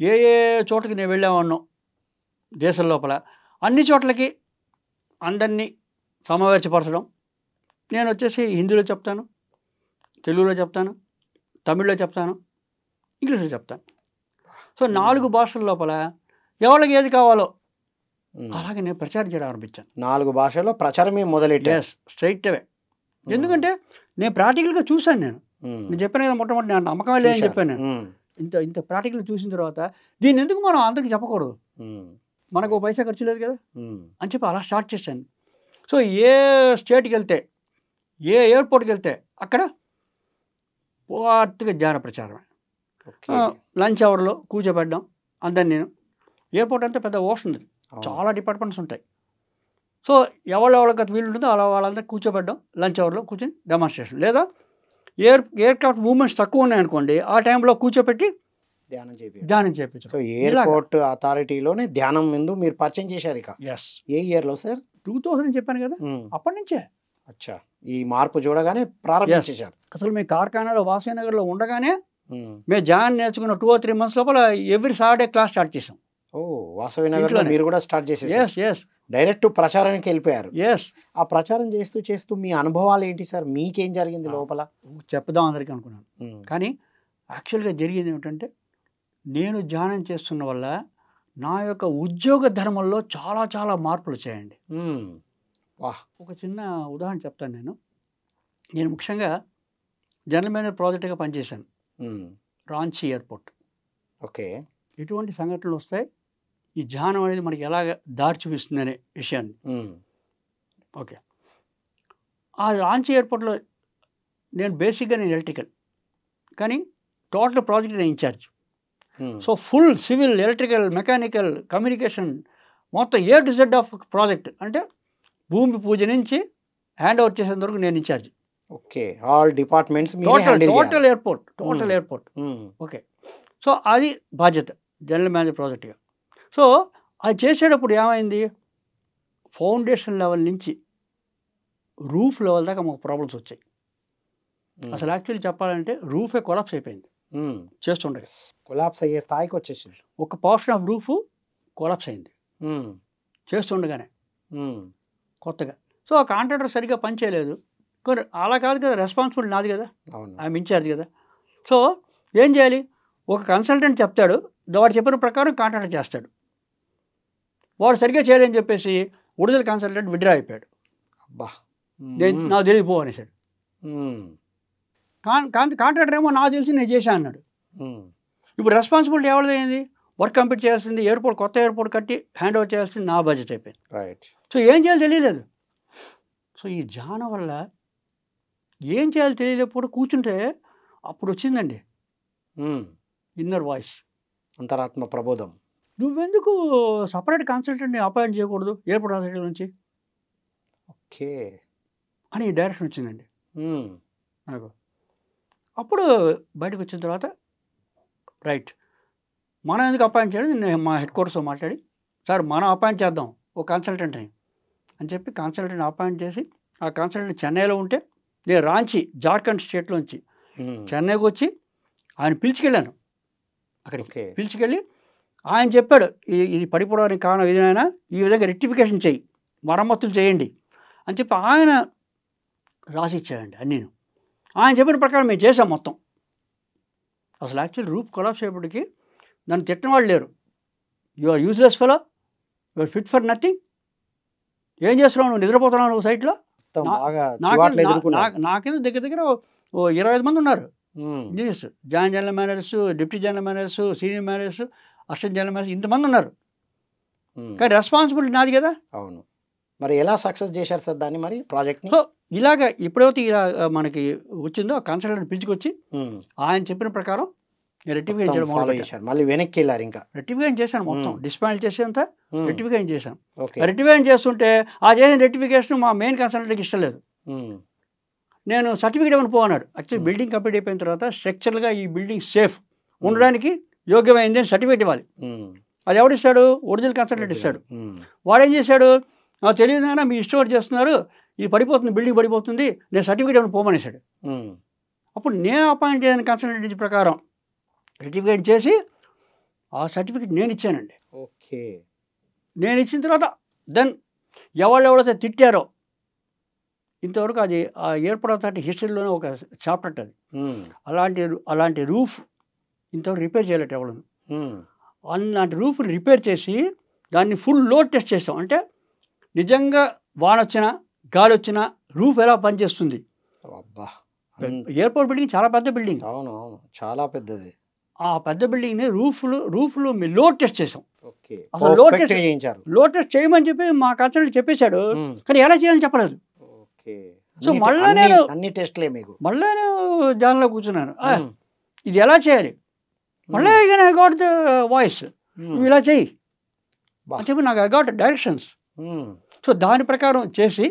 ఏ ఏ చోటకి నేను వెళ్ళామన్నో దేశం లోపల అన్ని చోట్లకి అందరినీ సమావేశపరచడం. నేను వచ్చేసి హిందీలో చెప్తాను తెలుగులో చెప్తాను తమిళ్ళో చెప్తాను ఇంగ్లీష్లో చెప్తాను. సో నాలుగు భాషల లోపల ఎవరికి ఏది కావాలో. అలాగే నేను ప్రచారం చేయడం ఆరంభించాను నాలుగు భాషల్లో ప్రచారమే మొదలెట్టారు ఎస్ స్ట్రైట్ అవే ఎందుకంటే నేను ప్రాక్టికల్గా చూశాను నేను. నేను చెప్పాను కదా మొట్టమొదటి నేను నమ్మకమే లేదని. చెప్పాను నేను. ఇంత ఇంత ప్రాక్టికల్ చూసిన తర్వాత దీన్ని ఎందుకు మనం అందరికి చెప్పకూడదు. మనకు పైసా ఖర్చు లేదు కదా. అని చెప్పి అలా స్టార్ట్ చేశాను సో ఏ స్టేట్కి వెళ్తే ఏ ఎయిర్పోర్ట్కి వెళ్తే అక్కడ పూర్తిగా ధ్యాన ప్రచారమే. లంచ్ అవర్లో కూర్చోబెట్టడం అందరిని నేను ఎయిర్పోర్ట్ అంతా పెద్ద ఓషన్ ఉంది. చాలా డిపార్ట్మెంట్స్ ఉంటాయి. సో ఎవరు ఎవరికి వీలు ఉంటుందో అలా వాళ్ళంతా కూర్చోబెట్టడం లంచ్ అవర్లో కూర్చొని డెమాన్స్ట్రేషన్. లేదా ఎయిర్ ఎయిర్ క్రాఫ్ట్ మూవ్మెంట్స్ తక్కువ ఉన్నాయనుకోండి ఆ టైంలో కూర్చోపెట్టి ధ్యానం చేపి ధ్యానం చేయించడం సో ఎయిర్పోర్ట్ అథారిటీలోనే ధ్యానం ముందు మీరు పరిచయం చేశారు ఇక. ఎస్ ఏ ఇయర్లో సార్? టూ థౌసండ్ చెప్పాను కదా. అప్పటి నుంచే. అచ్చా. ఈ మార్పు చూడగానే ప్రారంభించేశారు. అసలు మేము కార్ఖానాలో వాసనగర్లో ఉండగానే మ్మ్. జాన్ నేర్చుకున్న టూ ఆర్ త్రీ మంత్స్ లోపల ఎవ్రీ సాటర్డే క్లాస్ స్టార్ట్ చేసాం. ఓ వాసవి నగర్లో. మీరు కూడా స్టార్ట్ ఎస్ డైరెక్ట్ ప్రచారానికి వెళ్ళిపోయారు. ఎస్ ఆ ప్రచారం చేస్తూ చేస్తూ మీ అనుభవాలు ఏంటి సార్? మీకేం జరిగింది. లోపల? చెప్దాం అందరికీ అనుకున్నాను. కానీ యాక్చువల్గా జరిగింది ఏమిటంటే నేను ధ్యానం చేస్తున్న వల్ల నా యొక్క ఉద్యోగ ధర్మంలో చాలా చాలా మార్పులు వచ్చాయండి. ఉమ్, వాహ్. ఒక చిన్న ఉదాహరణ చెప్తాను నేను. నేను ముఖ్యంగా జనరల్ మేనేజర్ ప్రాజెక్ట్గా పనిచేశాను. రాంచీ ఎయిర్పోర్ట్. ఓకే. ఎటువంటి సంఘటనలు వస్తాయి. ఈ ధ్యానం అనేది మనకి ఎలాగ దారి చూపిస్తుంది అనే విషయాన్ని ఓకే. ఆ రాంచీ ఎయిర్పోర్ట్లో నేను బేసిక్గా నేను ఎలక్ట్రికల్. కానీ టోటల్ ప్రాజెక్ట్ నేను incharge. So full civil electrical mechanical communication మొత్తం A to Z of project అంటే భూమి పూజ నుంచి హ్యాండ్ ఓవర్ చేసేంత వరకు నేను incharge. Okay. All departments total total airport total. Airport. Okay. So అది బాధ్యత జనరల్ మేనేజర్ ప్రాజెక్ట్గా. సో అది చేసేటప్పుడు ఏమైంది? ఫౌండేషన్ లెవెల్ నుంచి రూఫ్ లెవెల్ దాకా మాకు ప్రాబ్లమ్స్ వచ్చాయి. అసలు యాక్చువల్లీ చెప్పాలంటే రూఫే కొలాప్స్ అయిపోయింది. చేస్తుండగా. కొలాప్స్ అయ్యే స్థాయికి వచ్చేసింది. ఒక పోర్షన్ ఆఫ్ రూఫ్ కొలాప్స్ అయింది. చేస్తుండగానే. కొత్తగా. సో ఆ కాంట్రాక్టర్ సరిగ్గా పని చేయలేదు. కొన్ని అలా కాదు కదా రెస్పాన్సిబిలిటీ నాది కదా. ఐఎమ్ ఇన్ఛార్జ్ కదా. సో ఏం చేయాలి? ఒక కన్సల్టెంట్ చెప్తాడు. వాడు చెప్పిన ప్రకారం కాంట్రాక్ట్ చేస్తాడు. వాడు సరిగ్గా చేయలేని చెప్పేసి ఒరిజినల్ కన్సల్టెంట్ విడ్రా అయిపోయాడు. అబ్బా. నేను నాకు తెలియదు పో అనేసాడు. కాంట్రాక్టర్ ఏమో నాకు తెలిసి నేను చేశాను అన్నాడు. ఇప్పుడు రెస్పాన్సిబిలిటీ ఎవరిది అయింది వర్క్ కంప్లీట్ చేయాల్సింది ఎయిర్పోర్ట్ కొత్త ఎయిర్పోర్ట్ కట్టి హ్యాండ్ ఓవర్ చేయాల్సింది నా బడ్జెట్ అయిపోయింది. రైట్ సో ఏం చేయాలో తెలియలేదు సో ఈ ధ్యానం వల్ల ఏం చేయాలో తెలియలేకపోతే కూర్చుంటే అప్పుడు వచ్చిందండి. ఇన్నర్ వాయిస్ అంతరాత్మ ప్రబోధం. నువ్వెందుకు సపరేట్ కన్సల్టెంట్ని అపాయింట్ చేయకూడదు ఎయిర్పోర్ట్ అథారిటీ నుంచి? ఓకే. అని డైరెక్షన్ వచ్చిందండి. నాకు. అప్పుడు బయటకు వచ్చిన తర్వాత రైట్. మనం ఎందుకు అపాయింట్ చేయడం? నేను మా హెడ్ క్వార్టర్స్తో మాట్లాడి. సార్ మనం అపాయింట్ చేద్దాం ఒక కన్సల్టెంట్ని అని చెప్పి కన్సల్టెంట్ని అపాయింట్ చేసి ఆ కన్సల్టెంట్ చెన్నైలో ఉంటే నేను రాంచి జార్ఖండ్ స్టేట్లోంచి చెన్నైకి వచ్చి ఆయన పిలిచికెళ్ళాను. అక్కడికి పిలిచికెళ్ళి ఆయన చెప్పాడు "ఈ- ఇది పడిపోవడానికి కారణం ఏదైనా ఈ విధంగా రెక్టిఫికేషన్ చేయి మరమ్మతులు చేయండి. అని చెప్పి ఆయన రాసి ఇచ్చాడండి అన్నీను. ఆయన చెప్పిన ప్రకారం మేము చేసాం మొత్తం. అసలు యాక్చువల్ రూప్ కొలాప్స్ అయ్యేప్పటికి నన్ను తిట్టిన వాళ్ళు లేరు. You are useless fellow you are fit for nothing ఏం చేస్తున్నావు? నువ్వు నిద్రపోతున్నావు నువ్వు సైట్లో నాకేదో దగ్గర దగ్గర ఓ ఇరవై ఐదు మంది ఉన్నారు. Engineers joint general managers deputy general managers senior managers managers ఇంతమంది ఉన్నారు. కానీ రెస్పాన్సిబిలిటీ నాది కదా. అవును. మరి ఎలా సక్సెస్ చేశారు సార్ దాన్ని మరి ప్రాజెక్ట్ని సో ఇలాగ ఎప్పుడైతే ఇలా మనకి వచ్చిందో కన్సల్టెంట్ పిలుచుకొచ్చి ఆయన చెప్పిన ప్రకారం రెక్టిఫికేషన్ మొత్తం చేయడం ఫాలో చేశారు. మళ్ళీ వెనక్కి వెళ్ళారు ఇంకా. రెక్టిఫికేషన్ చేశాను మొత్తం. డిస్పాండ్ చేసేంత ఉమ్, రెక్టిఫికేషన్ చేశాను. ఓకే. రెక్టిఫికేషన్ చేస్తుంటే ఆ చేసిన రెక్టిఫికేషన్ మా మెయిన్ కన్సల్టెంట్కి ఇష్టం లేదు. నేను సర్టిఫికేట్ ఇవ్వని యాక్చువల్లీ Hmm. బిల్డింగ్ కంప్లీట్ అయిపోయిన తర్వాత స్ట్రక్చర్గా ఈ బిల్డింగ్ సేఫ్ ఉండడానికి యోగ్యమైంది అని సర్టిఫికేట్ ఇవ్వాలి. అది ఎవడిస్తాడు ఒరిజినల్ కన్సల్టెంట్ ఇస్తాడు. వాడు ఏం చేశాడు? నాకు తెలియదు మీ ఇష్టం చేస్తున్నారు. ఇది పడిపోతుంది బిల్డింగ్ పడిపోతుంది. నేను సర్టిఫికేట్ ఏమైనా పోమనేసాడు అప్పుడు నేను అపాయింట్ చేయని కన్సల్టెంట్ ప్రకారం సర్టిఫికేట్ చేసి ఆ సర్టిఫికేట్ నేను ఇచ్చానండి. ఓకే. నేను ఇచ్చిన తర్వాత దెన్ ఎవరెవరైతే తిట్టారో ఇంతవరకు అది ఆ అథారిటీ హిస్టరీలోనే ఒక చాప్టర్ అది. అలాంటి అలాంటి రూఫ్ ఇంతవరకు రిపేర్ చేయలేట ఎవరు. అలాంటి రూఫ్ని రిపేర్ చేసి దాన్ని ఫుల్ లోడ్ టెస్ట్ చేస్తాం. అంటే నిజంగా వాన వచ్చినా గాలి వచ్చినా రూఫ్ ఎలా పనిచేస్తుంది? అబ్బా! ఎయిర్పోర్ట్ బిల్డింగ్ చాలా పెద్ద బిల్డింగ్. అవును అవును. చాలా పెద్దది. ఆ పెద్ద బిల్డింగ్ని రూఫ్లు రూఫ్లు లోడ్ టెస్ట్ చేసాం. అసలు లోడ్ చేసి- చేయించారు. లోడ్ టెస్ట్ చేయమని చెప్పి మా కన్సల్టెంట్ చెప్పేశాడు. కానీ ఎలా చేయాలని చెప్పలేదు. ఓకే. సో మళ్ళా నేను- అన్ని టెస్ట్లే మీకు. మళ్ళీ నేను జాన్లో కూర్చున్నాను. "ఆ, ఉమ్, ఇది ఎలా చేయాలి? మళ్ళీ ఐ గాట్ ద వాయిస్ నువ్వు ఇలా చేయి బా. అని చెప్పి నాకు ఐ గాట్ డైరెక్షన్స్ సో దాని ప్రకారం చేసి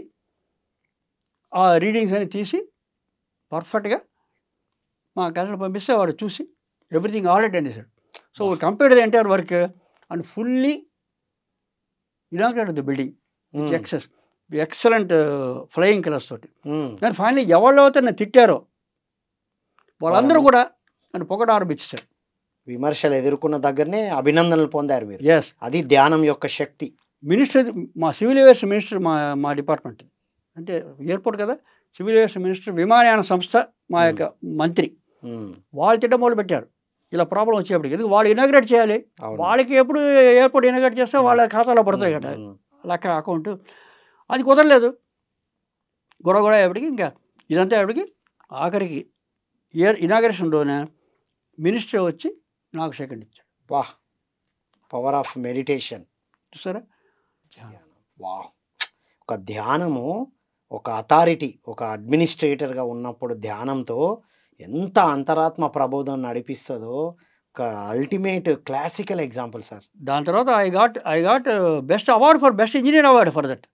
ఆ రీడింగ్స్ అని తీసి పర్ఫెక్ట్గా మా కన్సల్ట్ పంపిస్తే వాడు చూసి everything already అనేసాడు. So compared the entire work and fully inaugurated the building excess excellent flying colours తోటి. ఉమ్, కానీ ఫైనల్లీ ఎవరిలో అయితే నన్ను తిట్టారో వాళ్ళందరూ కూడా నన్ను పొగడ ఆరంభించారు విమర్శలు ఎదుర్కొన్న దగ్గరనే అభినందనలు పొందారు మీరు. ఎస్ అది ధ్యానం యొక్క శక్తి. మినిస్టర్ మా సివిల్ ఏవియేషన్ మినిస్టర్ మా మా డిపార్ట్మెంట్ అంటే ఎయిర్పోర్ట్ కదా? సివిల్ ఏవియేషన్ మినిస్టర్ విమానయాన సంస్థ మా యొక్క మంత్రి. ఉమ్, వాళ్ళు తిట్ట మొదలు పెట్టారు. ఇలా ప్రాబ్లం వచ్చేప్పటికి. ఎందుకు? వాళ్ళు ఇనాగ్రేట్ చేయాలి. వాళ్ళకి ఎప్పుడు ఎయిర్పోర్ట్ ఇనాగ్రేట్ చేస్తే వాళ్ళ ఖాతాలో పడతాయి కదా. లెక్క అకౌంట్ అది కుదరలేదు. గొడవ గొడవ అయ్యేప్పటికి ఇంకా ఇదంతా అయ్యేప్పటికి ఆఖరికి ఇయర్ ఇనాగ్రేషన్ రోజున మినిస్టర్ వచ్చి నాకు సెకండ్ ఇచ్చాడు వా పవర్ ఆఫ్ మెడిటేషన్. చూసారా? వా ఒక ధ్యానము ఒక అథారిటీ ఒక అడ్మినిస్ట్రేటర్గా ఉన్నప్పుడు ధ్యానంతో ఎంత అంతరాత్మ ప్రబోధం నడిపిస్తుందో ఒక అల్టిమేట్ క్లాసికల్ ఎగ్జాంపుల్ సార్. దాని తర్వాత I got I got best award for best engineer award for that.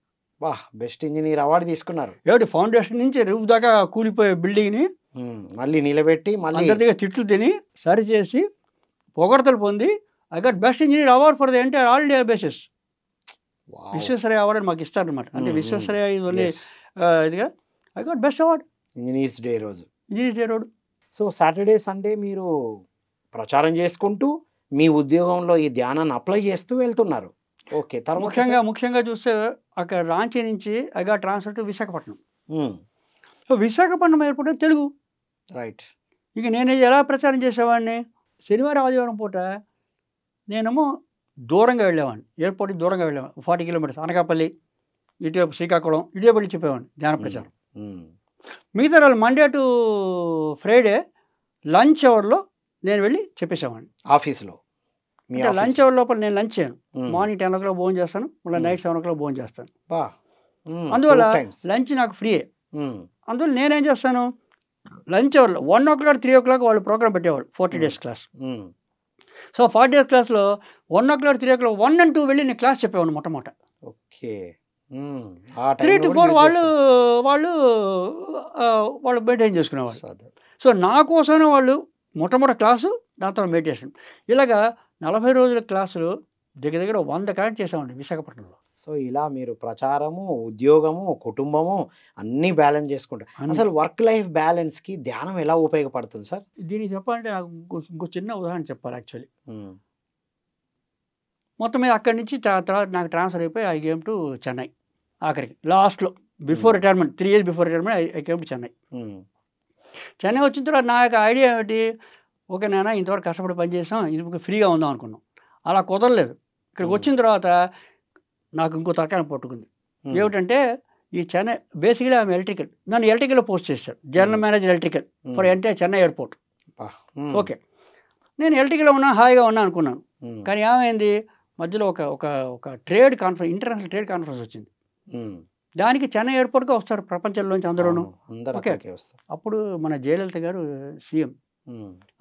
వా బెస్ట్ ఇంజనీర్ అవార్డు తీసుకున్నారు. ఏమిటి ఫౌండేషన్ నుంచి రూఫ్ దాకా కూలిపోయే బిల్డింగ్ని మళ్ళీ నిలబెట్టి మళ్ళీ తిట్లు తిని సరి చేసి పొగడతలు పొంది I got best engineer award for the entire all India basis. Visvesvaraya award అని మాకు ఇస్తారనమాట అంటే విశ్వేశ్వరయ్య ఇది ఓన్లీ. ఇదిగా I got best award engineers day రోజు. Engineer road so Saturday Sunday మీరు ప్రచారం చేసుకుంటూ మీ ఉద్యోగంలో ఈ ధ్యానాన్ని అప్లై చేస్తూ వెళ్తున్నారు. ఓకే తర్వాత ముఖ్యంగా ముఖ్యంగా చూస్తే అక్కడ రాంచీ నుంచి I got transfer to Visakhapatnam. So Visakhapatnam airport Telugu. Right ఇక నేను ఎలా ప్రచారం చేసేవాడిని? శనివారం ఆదివారం పూట నేనేమో దూరంగా వెళ్ళేవాడిని. ఎయిర్పోర్ట్కి దూరంగా వెళ్ళేవాడిని. ఫార్టీ కిలోమీటర్స్ అనకాపల్లి ఇటువైపు శ్రీకాకుళం ఇటువైపు చెప్పేవాడిని ధ్యాన ప్రచారం. మిగతా రోజులు మండే టు ఫ్రైడే లంచ్ అవర్లో నేను వెళ్ళి చెప్పేసేవాడిని. ఆఫీస్లో లంచ్ అవర్ లోపల నేను లంచ్ చేయను. మార్నింగ్ టెన్ ఓ క్లాక్ భోజనం చేస్తాను మళ్ళీ. నైట్ సెవెన్ ఓ క్లాక్ భోజనం చేస్తాను. అందువల్ల. లంచ్ నాకు ఫ్రీయే. అందువల్ల నేనేం చేస్తాను? లంచ్ అవర్లో one o'clock three o'clock వాళ్ళు ప్రోగ్రామ్ పెట్టేవాళ్ళు forty days class. So forty days క్లాస్లో one o'clock three o'clock one and two వెళ్ళి నేను క్లాస్ చెప్పేవాడిని మొట్టమొదట. ఓకే. త్రీ టు ఫోర్ వాళ్ళు. వాళ్ళు వాళ్ళు మెయింటైన్ చేసుకునేవాళ్ళు. సో నా కోసమే వాళ్ళు మొట్టమొదటి క్లాసు దాని తర్వాత మెడిటేషన్ ఇలాగా నలభై రోజుల క్లాసులు దగ్గర దగ్గర వంద కనెక్ట్ చేసామండి విశాఖపట్నంలో. సో ఇలా మీరు ప్రచారము ఉద్యోగము కుటుంబము అన్నీ బ్యాలెన్స్ చేసుకుంటారు అసలు వర్క్ లైఫ్ బ్యాలెన్స్కి ధ్యానం ఎలా ఉపయోగపడుతుంది సార్ దీనికి చెప్పాలంటే నాకు ఇంకో చిన్న ఉదాహరణ చెప్పాలి యాక్చువల్లీ. మొత్తం మీద అక్కడి నుంచి తర్వాత నాకు ట్రాన్స్ఫర్ అయిపోయి ఐ గేమ్ టు చెన్నై ఆఖరికి లాస్ట్లో before. Retirement three years before retirement I came to Chennai. Chennai వచ్చిన తర్వాత నా యొక్క ఐడియా ఏమిటి ఓకే నాన్న ఇంతవరకు కష్టపడి పనిచేసాం ఇది ఫ్రీగా ఉందాం అనుకున్నాం అలా కుదరలేదు ఇక్కడికి. వచ్చిన తర్వాత నాకు ఇంకో తరకాన్ని పట్టుకుంది. ఏమిటంటే ఈ చెన్నై బేసిక్లీ ఆమె ఎలక్ట్రికల్ నన్ను ఎలక్ట్రికల్లో పోస్ట్ చేశారు general. Manager electrical. For entire Chennai airport. Okay నేను ఎలక్ట్రికల్లో ఉన్నా హాయిగా ఉన్నా అనుకున్నాను. కానీ ఏమైంది మధ్యలో ఒక ఒక ఒక trade conference international trade conference వచ్చింది. దానికి చెన్నై ఎయిర్పోర్ట్గా వస్తారు ప్రపంచంలోంచి. అందరూ ఓకే. అప్పుడు మన జయలలిత గారు సీఎం.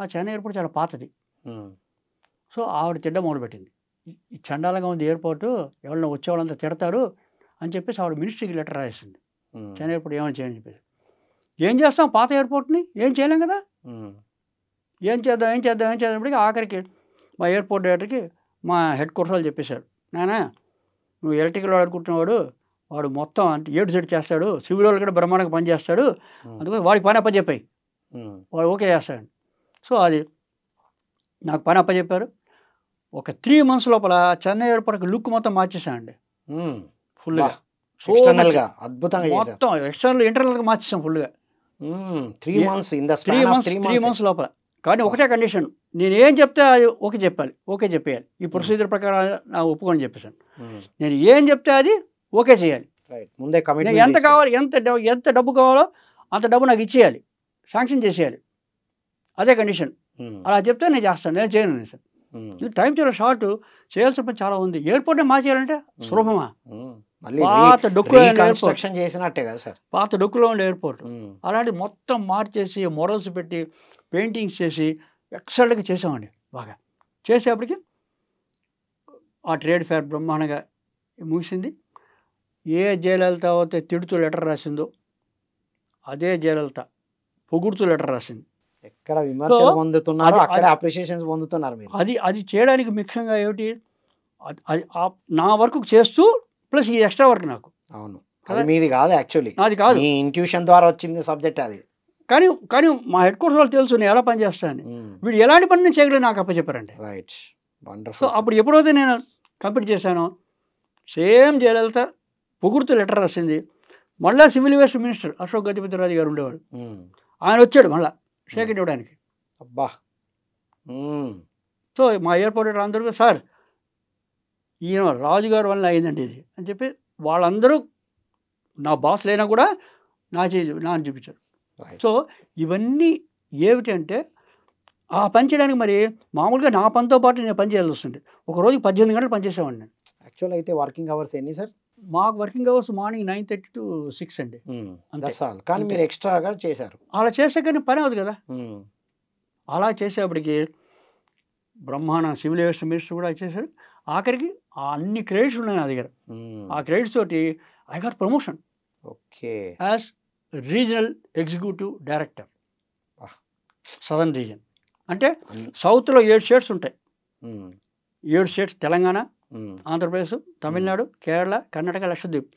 ఆ చెన్నై ఎయిర్పోర్ట్ చాలా పాతది. సో ఆవిడ తిడ్డ మొదలుపెట్టింది చండాలంగా ఉంది ఎయిర్పోర్టు ఎవరైనా వచ్చేవాళ్ళంతా తిడతారు అని చెప్పేసి ఆవిడ మినిస్ట్రీకి లెటర్ రాసింది. చెన్నై ఎయిర్పోర్ట్ ఏమైనా చేయని చెప్పేసి. ఏం చేస్తాం పాత ఎయిర్పోర్ట్ని? ఏం చేయలేం కదా. ఏం చేద్దాం ఏం చేద్దాం ఏం చేద్దాం ఆఖరికి మా ఎయిర్పోర్ట్ డైరెక్టర్కి మా హెడ్ క్వార్టర్లు చెప్పేశారు. నానా నువ్వు ఎలక్ట్రికల్ వాడు అనుకుంటున్నవాడు వాడు మొత్తం అంటే ఏడు సెట్ చేస్తాడు సివిల్ వాళ్ళు కూడా బ్రహ్మాండంగా పని చేస్తాడు. మ్మ్. అందుకని వాడికి పని అప్పచెప్పాయి. వాడు ఓకే చేస్తాడు. సో అది నాకు పని అప్పచెప్పారు. ఒక త్రీ మంత్స్ లోపల చెన్నై ఎయిర్పోర్ట్కి లుక్ మొత్తం మార్చేసానండి మ్మ్. ఫుల్గా బా. ఎక్స్టర్నల్గా. అద్భుతంగా మొత్తం ఎక్స్టర్నల్ ఇంటర్నల్గా మార్చేసాం ఫుల్గా three months in the three months three months లోపల. కానీ ఒకటే కండిషన్ నేను ఏం చెప్తే అది ఓకే చెప్పాలి. ఓకే చెప్పేయాలి. ఈ ప్రొసీజర్ ప్రకారం నా ఒప్పుకొని చెప్పేశాను. నేను ఏం చెప్తే అది ఓకే చేయాలి. ముందే ఎంత కావాలి ఎంత ఎంత డబ్బు కావాలో అంత డబ్బు నాకు ఇచ్చేయాలి. శాంక్షన్ చేసేయాలి. అదే కండిషన్ అలా చెప్తే నేను చేస్తాను. నేను చేయను నేను సార్. ఇది టైం చాలా షార్ట్. చేయాల్సిన పని చాలా ఉంది. ఎయిర్పోర్టే మార్చేయాలంటే సులభమా? పాత డొక్కు చేసినట్టే కదా సార్. పాత డొక్కులో ఉండే ఎయిర్పోర్ట్. అలాంటి మొత్తం మార్చేసి మొరల్స్ పెట్టి పెయింటింగ్స్ చేసి ఎక్సలెంట్గా చేసామండి బాగా. చేసేప్పటికి ఆ ట్రేడ్ ఫేర్ బ్రహ్మాండంగా ముగిసింది. ఏ జయలలిత అయితే తిడుతూ లెటర్ రాసిందో అదే జయలలిత పొగుడుతూ లెటర్ రాసింది. ఎక్కడ విమర్శలు పొందుతున్నారో అక్కడే అప్రిషియేషన్స్ పొందుతున్నారు మీరు. అది అది చేయడానికి ముఖ్యంగా ఏమిటి? అది- నా వర్క్ చేస్తూ ప్లస్ ఈ ఎక్స్ట్రా వర్క్ నాకు. అవును? అది మీది కాదు యాక్చువల్లీ. నాది కాదు. మీ ఇంట్యూషన్ ద్వారా వచ్చింది సబ్జెక్ట్ అది. కానీ కానీ మా హెడ్ క్వార్టర్స్ వాళ్ళు తెలుసు నేను ఎలా పని చేస్తానని ఉమ్. వీడు ఎలాంటి పని నేను చేయగలిగి నాకు అప్పచెప్పారండి రైట్ సో వండర్ఫుల్ అప్పుడు ఎప్పుడైతే నేను కంప్లీట్ చేశానో సేమ్ జయలలిత పొగుడుతూ లెటర్ రాసింది. మళ్ళా civil waste minister Ashok Gajapathi Raju గారు ఉండేవాడు. ఆయన వచ్చాడు మళ్ళా. షేక్ ఇవ్వడానికి. అబ్బా. సో మా ఎయిర్పోర్ట్ అందరూ సార్ ఈయన రాజుగారి వల్ల అయిందండి ఇది. అని చెప్పి వాళ్ళందరూ నా బాస్ లేనా కూడా నా చేయి నా అని చూపించారు. సో ఇవన్నీ ఏమిటంటే ఆ పని చేయడానికి మరి మామూలుగా నా పనితో పాటు నేను పని చేయాల్సి వస్తుంది. ఒక రోజుకి పద్దెనిమిది గంటలు పనిచేసేవాడిని నేను. యాక్చువల్ అయితే వర్కింగ్ అవర్స్ ఎన్ని సార్? మాకు working hours morning nine thirty to six అండి కానీ. మీరు ఎక్స్ట్రాగా చేశారు అలా చేసే కానీ పని అవుతుంది కదా. అలా చేసేప్పటికి బ్రహ్మాండ సివిల్ ఏవియేషన్ మినిస్టర్ కూడా చేశారు ఆఖరికి ఆ అన్ని క్రెడిట్స్ ఉన్నాయి నా దగ్గర. ఆ క్రెడిట్స్ తోటి I got promotion okay as regional executive director. Southern region అంటే సౌత్లో ఏడు స్టేట్స్ ఉంటాయి. ఏడు స్టేట్స్ తెలంగాణ. ఆంధ్రప్రదేశ్ తమిళనాడు కేరళ కర్ణాటక లక్షద్వీప్.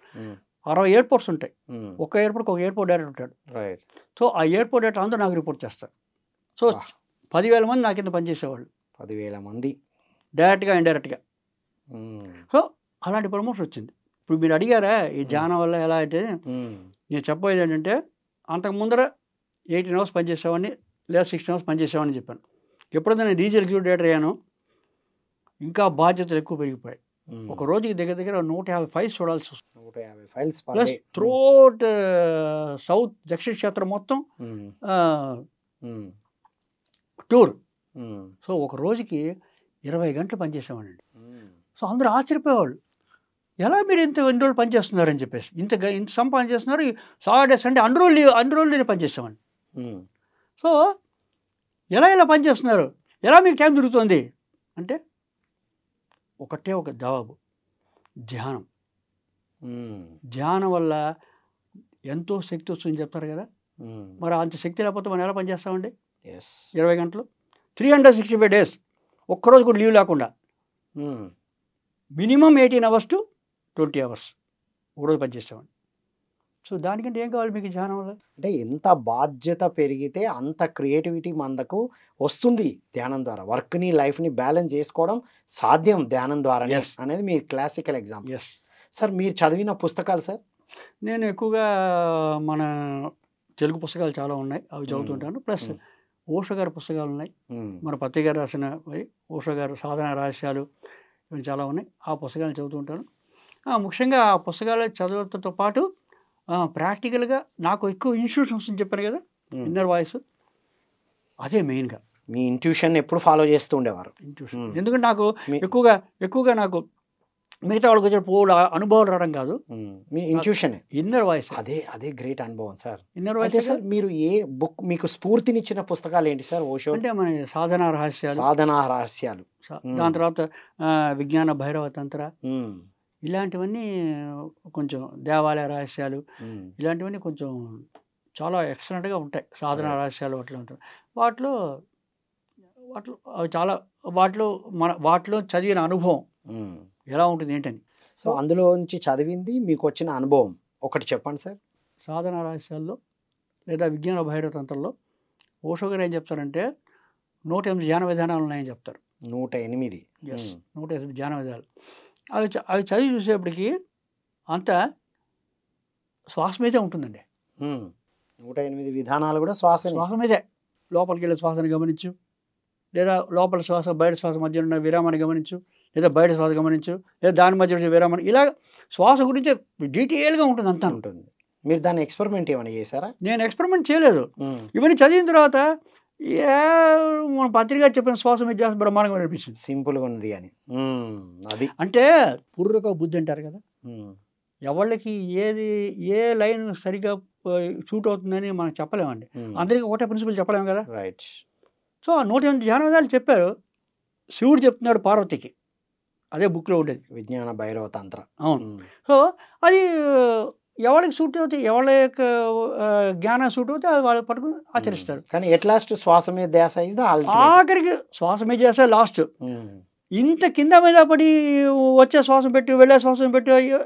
అరవై ఎయిర్పోర్ట్స్ ఉంటాయి. ఒక్క ఎయిర్పోర్ట్కి ఒక ఎయిర్పోర్ట్ డైరెక్టర్ ఉంటాడు. రైట్. సో ఆ ఎయిర్పోర్ట్ డైరెక్టర్ అందరూ నాకు రిపోర్ట్ చేస్తారు. సో. పదివేల మంది నా కింద పనిచేసేవాళ్ళు. పదివేల మంది. డైరెక్ట్గా ఇండైరెక్ట్గా. సో అలాంటి ప్రమోషన్ వచ్చింది. ఇప్పుడు మీరు అడిగారా ఈ ధ్యానం వల్ల ఎలా అయితే. నేను చెప్పబోయేది ఏంటంటే అంతకు ముందర ఎయిటీన్ అవర్స్ పనిచేసేవాడిని లేదా సిక్స్టీన్ అవర్స్ పనిచేసేవాడిని చెప్పాను. ఎప్పుడైతే నేను రీజనల్ ఎగ్జిక్యూటివ్ అయ్యానో ఇంకా బాధ్యతలు ఎక్కువ పెరిగిపోయాయి. ఒక రోజుకి దగ్గర దగ్గర నూట యాభై ఫైల్స్ చూడాల్సి వస్తుంది. నూట యాభై ఫైల్స్ ప్లస్ త్రోట్ సౌత్ దక్షిణ క్షేత్రం మొత్తం. టూర్. సో ఒక రోజుకి ఇరవై గంటలు పనిచేసేవాడిని. ఉమ్. సో అందరూ ఆశ్చర్యపోయేవాళ్ళు. ఎలా మీరు ఇంత ఎన్ని రోజులు పనిచేస్తున్నారని చెప్పేసి. ఇంత ఇంత సంపాదన చేస్తున్నారు. సాటర్డే సండే అన్ని రోజులు అన్ని రోజులు ఉమ్. సో ఎలా ఎలా పనిచేస్తున్నారు? ఎలా మీకు టైం దొరుకుతుంది? అంటే ఒకటే ఒక జవాబు ధ్యానం. ధ్యానం వల్ల ఎంతో శక్తి వస్తుందని చెప్తారు కదా. మరి అంత శక్తి లేకపోతే మనం ఎలా పనిచేస్తామండి ఇరవై గంటలు. Three hundred sixty five days. ఒక్కరోజు కూడా లీవ్ లేకుండా. Minimum eighteen hours to twenty hours. ఒకరోజు పనిచేస్తామండి సో దానికంటే ఏం కావాలి మీకు ధ్యానం వల్ల అంటే ఎంత బాధ్యత పెరిగితే అంత క్రియేటివిటీ మనకు వస్తుంది ధ్యానం ద్వారా. వర్క్ని లైఫ్ని బ్యాలెన్స్ చేసుకోవడం సాధ్యం ధ్యానం Yes. అనేది మీ క్లాసికల్ ఎగ్జాంపుల్. ఎస్ సార్ మీరు చదివిన పుస్తకాలు సార్? నేను ఎక్కువగా మన తెలుగు పుస్తకాలు చాలా ఉన్నాయి అవి చదువుతుంటాను ప్లస్. ఓషో గారి పుస్తకాలు ఉన్నాయి. మన పత్తి గారు రాసిన ఓషో గారు సాధన రహస్యాలు ఇవి చాలా ఉన్నాయి. ఆ పుస్తకాలు చదువుతుంటాను ఆ, ముఖ్యంగా ఆ పుస్తకాలు చదవడంతో పాటు ప్రాక్టికల్గా నాకు ఎక్కువ ఇన్స్టిట్యూషన్స్ అని చెప్పాను కదా. Inner voice. అదే మెయిన్గా. మీ ఇంట్యూషన్ ఎప్పుడు ఫాలో చేస్తూ ఉండేవారు. ఇంట్యూషన్. ఎందుకంటే నాకు ఎక్కువగా ఎక్కువగా నాకు మిగతా వాళ్ళకి వచ్చే పోలు అనుభవాలు రావడం కాదు. మీ ఇంట్యూషన్. Inner voice. అదే అదే గ్రేట్ అనుభవం సార్. ఇన్నర్ వాయిస్ సార్ మీరు ఏ బుక్ మీకు స్ఫూర్తినిచ్చిన పుస్తకాలు ఏంటి సార్ ఓషో? అంటే మన సాధన రహస్యాలు. సాధనా రహస్యాలు. దాని తర్వాత విజ్ఞాన భైరవ తంత్ర. ఇలాంటివన్నీ కొంచెం దేవాలయ రహస్యాలు. ఇలాంటివన్నీ కొంచెం చాలా ఎక్సలెంట్గా ఉంటాయి. సాధన. రహస్యాలు అట్లా ఉంటాయి వాటిలో వాటిలో అవి చాలా వాటిలో మన వాటిలో చదివిన అనుభవం. ఎలా ఉంటుంది ఏంటని. సో అందులో నుంచి చదివింది మీకు వచ్చిన అనుభవం. ఒకటి చెప్పండి సార్. సాధన రహస్యాల్లో లేదా విజ్ఞాన భైరవ తంత్రంలో ఓషో గారు ఏం చెప్తారంటే నూట ఎనిమిది ధ్యాన విధానాలు ఉన్నాయని చెప్తారు. నూట ఎనిమిది. నూట ఎనిమిది ధ్యాన విధానాలు. అవి అవి చదివి చూసేప్పటికి అంతా శ్వాస మీదే ఉంటుందండి. నూట ఎనిమిది విధానాలు కూడా శ్వాస శ్వాస మీదే. లోపలికి వెళ్ళే శ్వాసను గమనించు. లేదా లోపల శ్వాస బయట శ్వాస మధ్య ఉన్న విరామాన్ని గమనించు. లేదా బయట శ్వాస గమనించు. లేదా దాని మధ్య ఉన్న విరామాన్ని. ఇలా శ్వాస గురించి డీటెయిల్గా ఉంటుంది అంతా. ఉంటుంది. మీరు దాన్ని ఎక్స్పెరిమెంట్ ఏమైనా చేశారా? నేను ఎక్స్పెరిమెంట్ చేయలేదు. ఇవన్నీ చదివిన తర్వాత ఏ మన పత్రిక చెప్పిన శ్వాస చేస్తే బ్రహ్మాండంగా అనిపించింది సింపుల్గా ఉంది అని. అది. అంటే పూర్వక బుద్ధి అంటారు కదా. ఎవళ్ళకి ఏది ఏ లైన్ సరిగా షూట్ అవుతుందని మనం చెప్పలేమండి. అందరికీ ఒకటే ప్రిన్సిపల్ చెప్పలేము కదా. రైట్. సో ఆ నూట ఎనిమిది ధ్యానవేదాలు చెప్పారు. శివుడు చెప్తున్నాడు పార్వతికి. అదే బుక్లో ఉండేది. విజ్ఞాన భైరవ తంత్ర. అవును. సో అది ఎవరికి సూట్ అవుతాయి ఎవరి యొక్క జ్ఞానం సూట్ అవుతే అది వాళ్ళు పట్టుకుని ఆచరిస్తారు. కానీ ఎట్ లాస్ట్ శ్వాస మీద ధ్యాస ఆఖరికి శ్వాస మీద చేస్తే లాస్ట్. ఇంత కింద మీద పడి వచ్చే శ్వాసం పెట్టి వెళ్ళే శ్వాసం పెట్టి అయ్యో,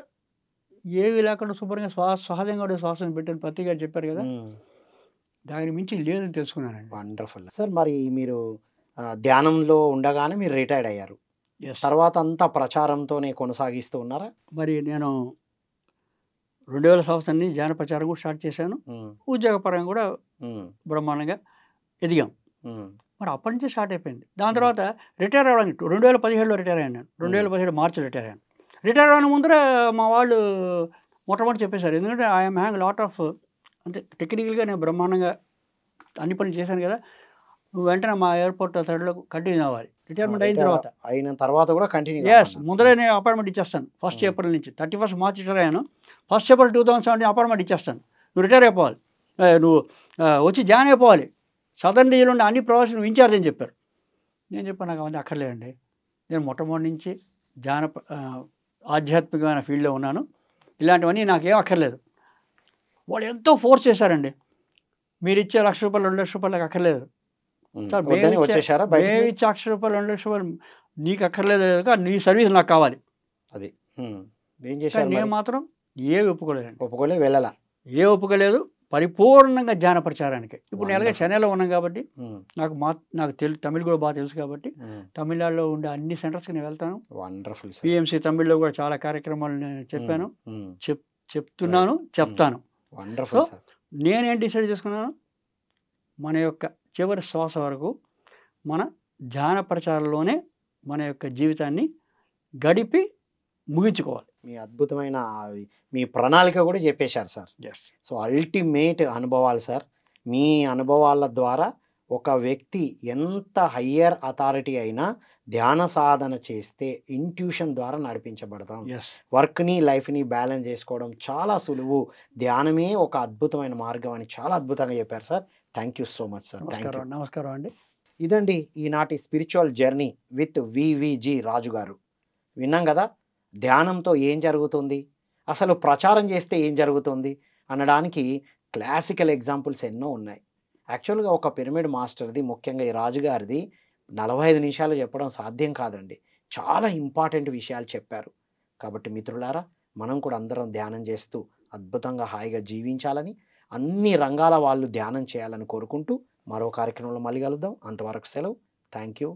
ఏవి లేకుండా శుభ్రంగా శ్వాస సహజంగా ఉండే శ్వాసం పెట్టని పత్రిక గారు చెప్పారు కదా. దాని మించి లేదని తెలుసుకున్నానండి. వండర్ఫుల్. సార్ మరి మీరు ధ్యానంలో ఉండగానే మీరు రిటైర్డ్ అయ్యారు. తర్వాత అంతా ప్రచారంతోనే కొనసాగిస్తూ ఉన్నారా? మరి నేను రెండు వేల సంవత్సరం నుంచి ధ్యాన ప్రచారం కూడా స్టార్ట్ చేశాను. ఉద్యోగపరంగా కూడా బ్రహ్మాండంగా ఎదిగాం. మరి అప్పటి నుంచి స్టార్ట్ అయిపోయింది. దాని తర్వాత రిటైర్ అవ్వడానికి రెండు వేల పదిహేడులో రిటైర్ అయ్యాను నేను. రెండు వేల పదిహేడు మార్చి రిటైర్ అయ్యాను. రిటైర్ అవ్వడం ముందర మా వాళ్ళు మొట్టమొదటి చెప్పేశారు. ఎందుకంటే ఐఎమ్ హ్యాంగ్ లాట్ ఆఫ్ అంటే టెక్నికల్గా నేను బ్రహ్మాండంగా అన్ని పనులు చేశాను కదా. నువ్వు వెంటనే మా ఎయిర్పోర్ట్ థర్డ్లో కంటిన్యూ అవ్వాలి రిటైర్మెంట్ అయిన తర్వాత. అయిన తర్వాత కూడా కంటిన్యూ ఎస్ ముందరే నేను అపాయింట్మెంట్ ఇచ్చేస్తాను ఫస్ట్. ఏప్రిల్ నుంచి. థర్టీ ఫస్ట్ మార్చ్ అయ్యాను first April two thousand seventeen appointment ఇచ్చేస్తాను. నువ్వు రిటైర్ అయిపోవాలి. నువ్వు వచ్చి జాయిన్ అయిపోవాలి. సదర్న్ రీజియన్ ఉండే అన్ని ప్రొఫెషన్ నువ్వు ఇన్ఛార్జ్ అని చెప్పారు. నేను చెప్పాను నాకు అవన్నీ అక్కర్లేదండి. నేను మొట్టమొదటి నుంచి ఆ, ఆధ్యాత్మికమైన ఫీల్డ్లో ఉన్నాను. ఇలాంటివన్నీ నాకేం అక్కర్లేదు. వాళ్ళు ఎంతో ఫోర్స్ చేశారండి. మీరు ఇచ్చే లక్ష రూపాయలు రెండు లక్షల రూపాయలు నాకు అక్కర్లేదు. వచ్చేసారా మేము బయట ఇచ్చే లక్ష రూపాయలు రెండు రూపాయలు నీకు అక్కర్లేదు నీ సర్వీస్ నాకు కావాలి. అది ఏం నేను? మాత్రం ఏ ఒప్పుకోలేదండి. ఒప్పుకోలే వెళ్ళాల? ఏ ఒప్పుకోలేదు పరిపూర్ణంగా ధ్యాన ప్రచారానికి. ఇప్పుడు నేను అలాగే. చెన్నైలో ఉన్నాం కాబట్టి నాకు మా నాకు తెలు తమిళ్ కూడా బాగా తెలుసు కాబట్టి తమిళనాడులో ఉండే అన్ని సెంటర్స్కి నేను వెళ్తాను. వండర్ఫుల్ పిఎంసి తమిళ్ళో కూడా చాలా కార్యక్రమాలు నేను చెప్పాను. ఉమ్, చెప్తున్నాను చెప్తాను. వండర్ఫుల్ నేనేం డిసైడ్ చేసుకున్నాను? మన యొక్క చివరి శ్వాస వరకు మన ధ్యాన ప్రచారంలోనే మన యొక్క జీవితాన్ని గడిపి ముగించుకోవాలి. మీ అద్భుతమైన మీ ప్రణాళిక కూడా చెప్పేశారు సార్. సో అల్టిమేట్ అనుభవాలు సార్. మీ అనుభవాల ద్వారా ఒక వ్యక్తి ఎంత హయ్యర్ అథారిటీ అయినా ధ్యాన సాధన చేస్తే ఇంట్యూషన్ ద్వారా నడిపించబడతాం. వర్క్ని లైఫ్ని బ్యాలెన్స్ చేసుకోవడం చాలా సులువు. ధ్యానమే ఒక అద్భుతమైన మార్గం అని చాలా అద్భుతంగా చెప్పారు sir. Thank you so much sir thank you నమస్కారం అండి. ఇదండి ఈనాటి spiritual journey with VVG Raju గారు. విన్నాం కదా? ధ్యానంతో ఏం జరుగుతుంది? అసలు ప్రచారం చేస్తే ఏం జరుగుతుంది? అనడానికి క్లాసికల్ ఎగ్జాంపుల్స్ ఎన్నో ఉన్నాయి. యాక్చువల్గా ఒక పిరమిడ్ మాస్టర్ది ముఖ్యంగా ఈ రాజుగారిది నలభై ఐదు నిమిషాలు చెప్పడం సాధ్యం కాదండి. చాలా ఇంపార్టెంట్ విషయాలు చెప్పారు. కాబట్టి మిత్రులారా మనం కూడా అందరం ధ్యానం చేస్తూ అద్భుతంగా హాయిగా జీవించాలని అన్ని రంగాల వాళ్ళు ధ్యానం చేయాలని కోరుకుంటూ మరో కార్యక్రమంలో మళ్ళీ కలుద్దాం. అంతవరకు సెలవు. Thank you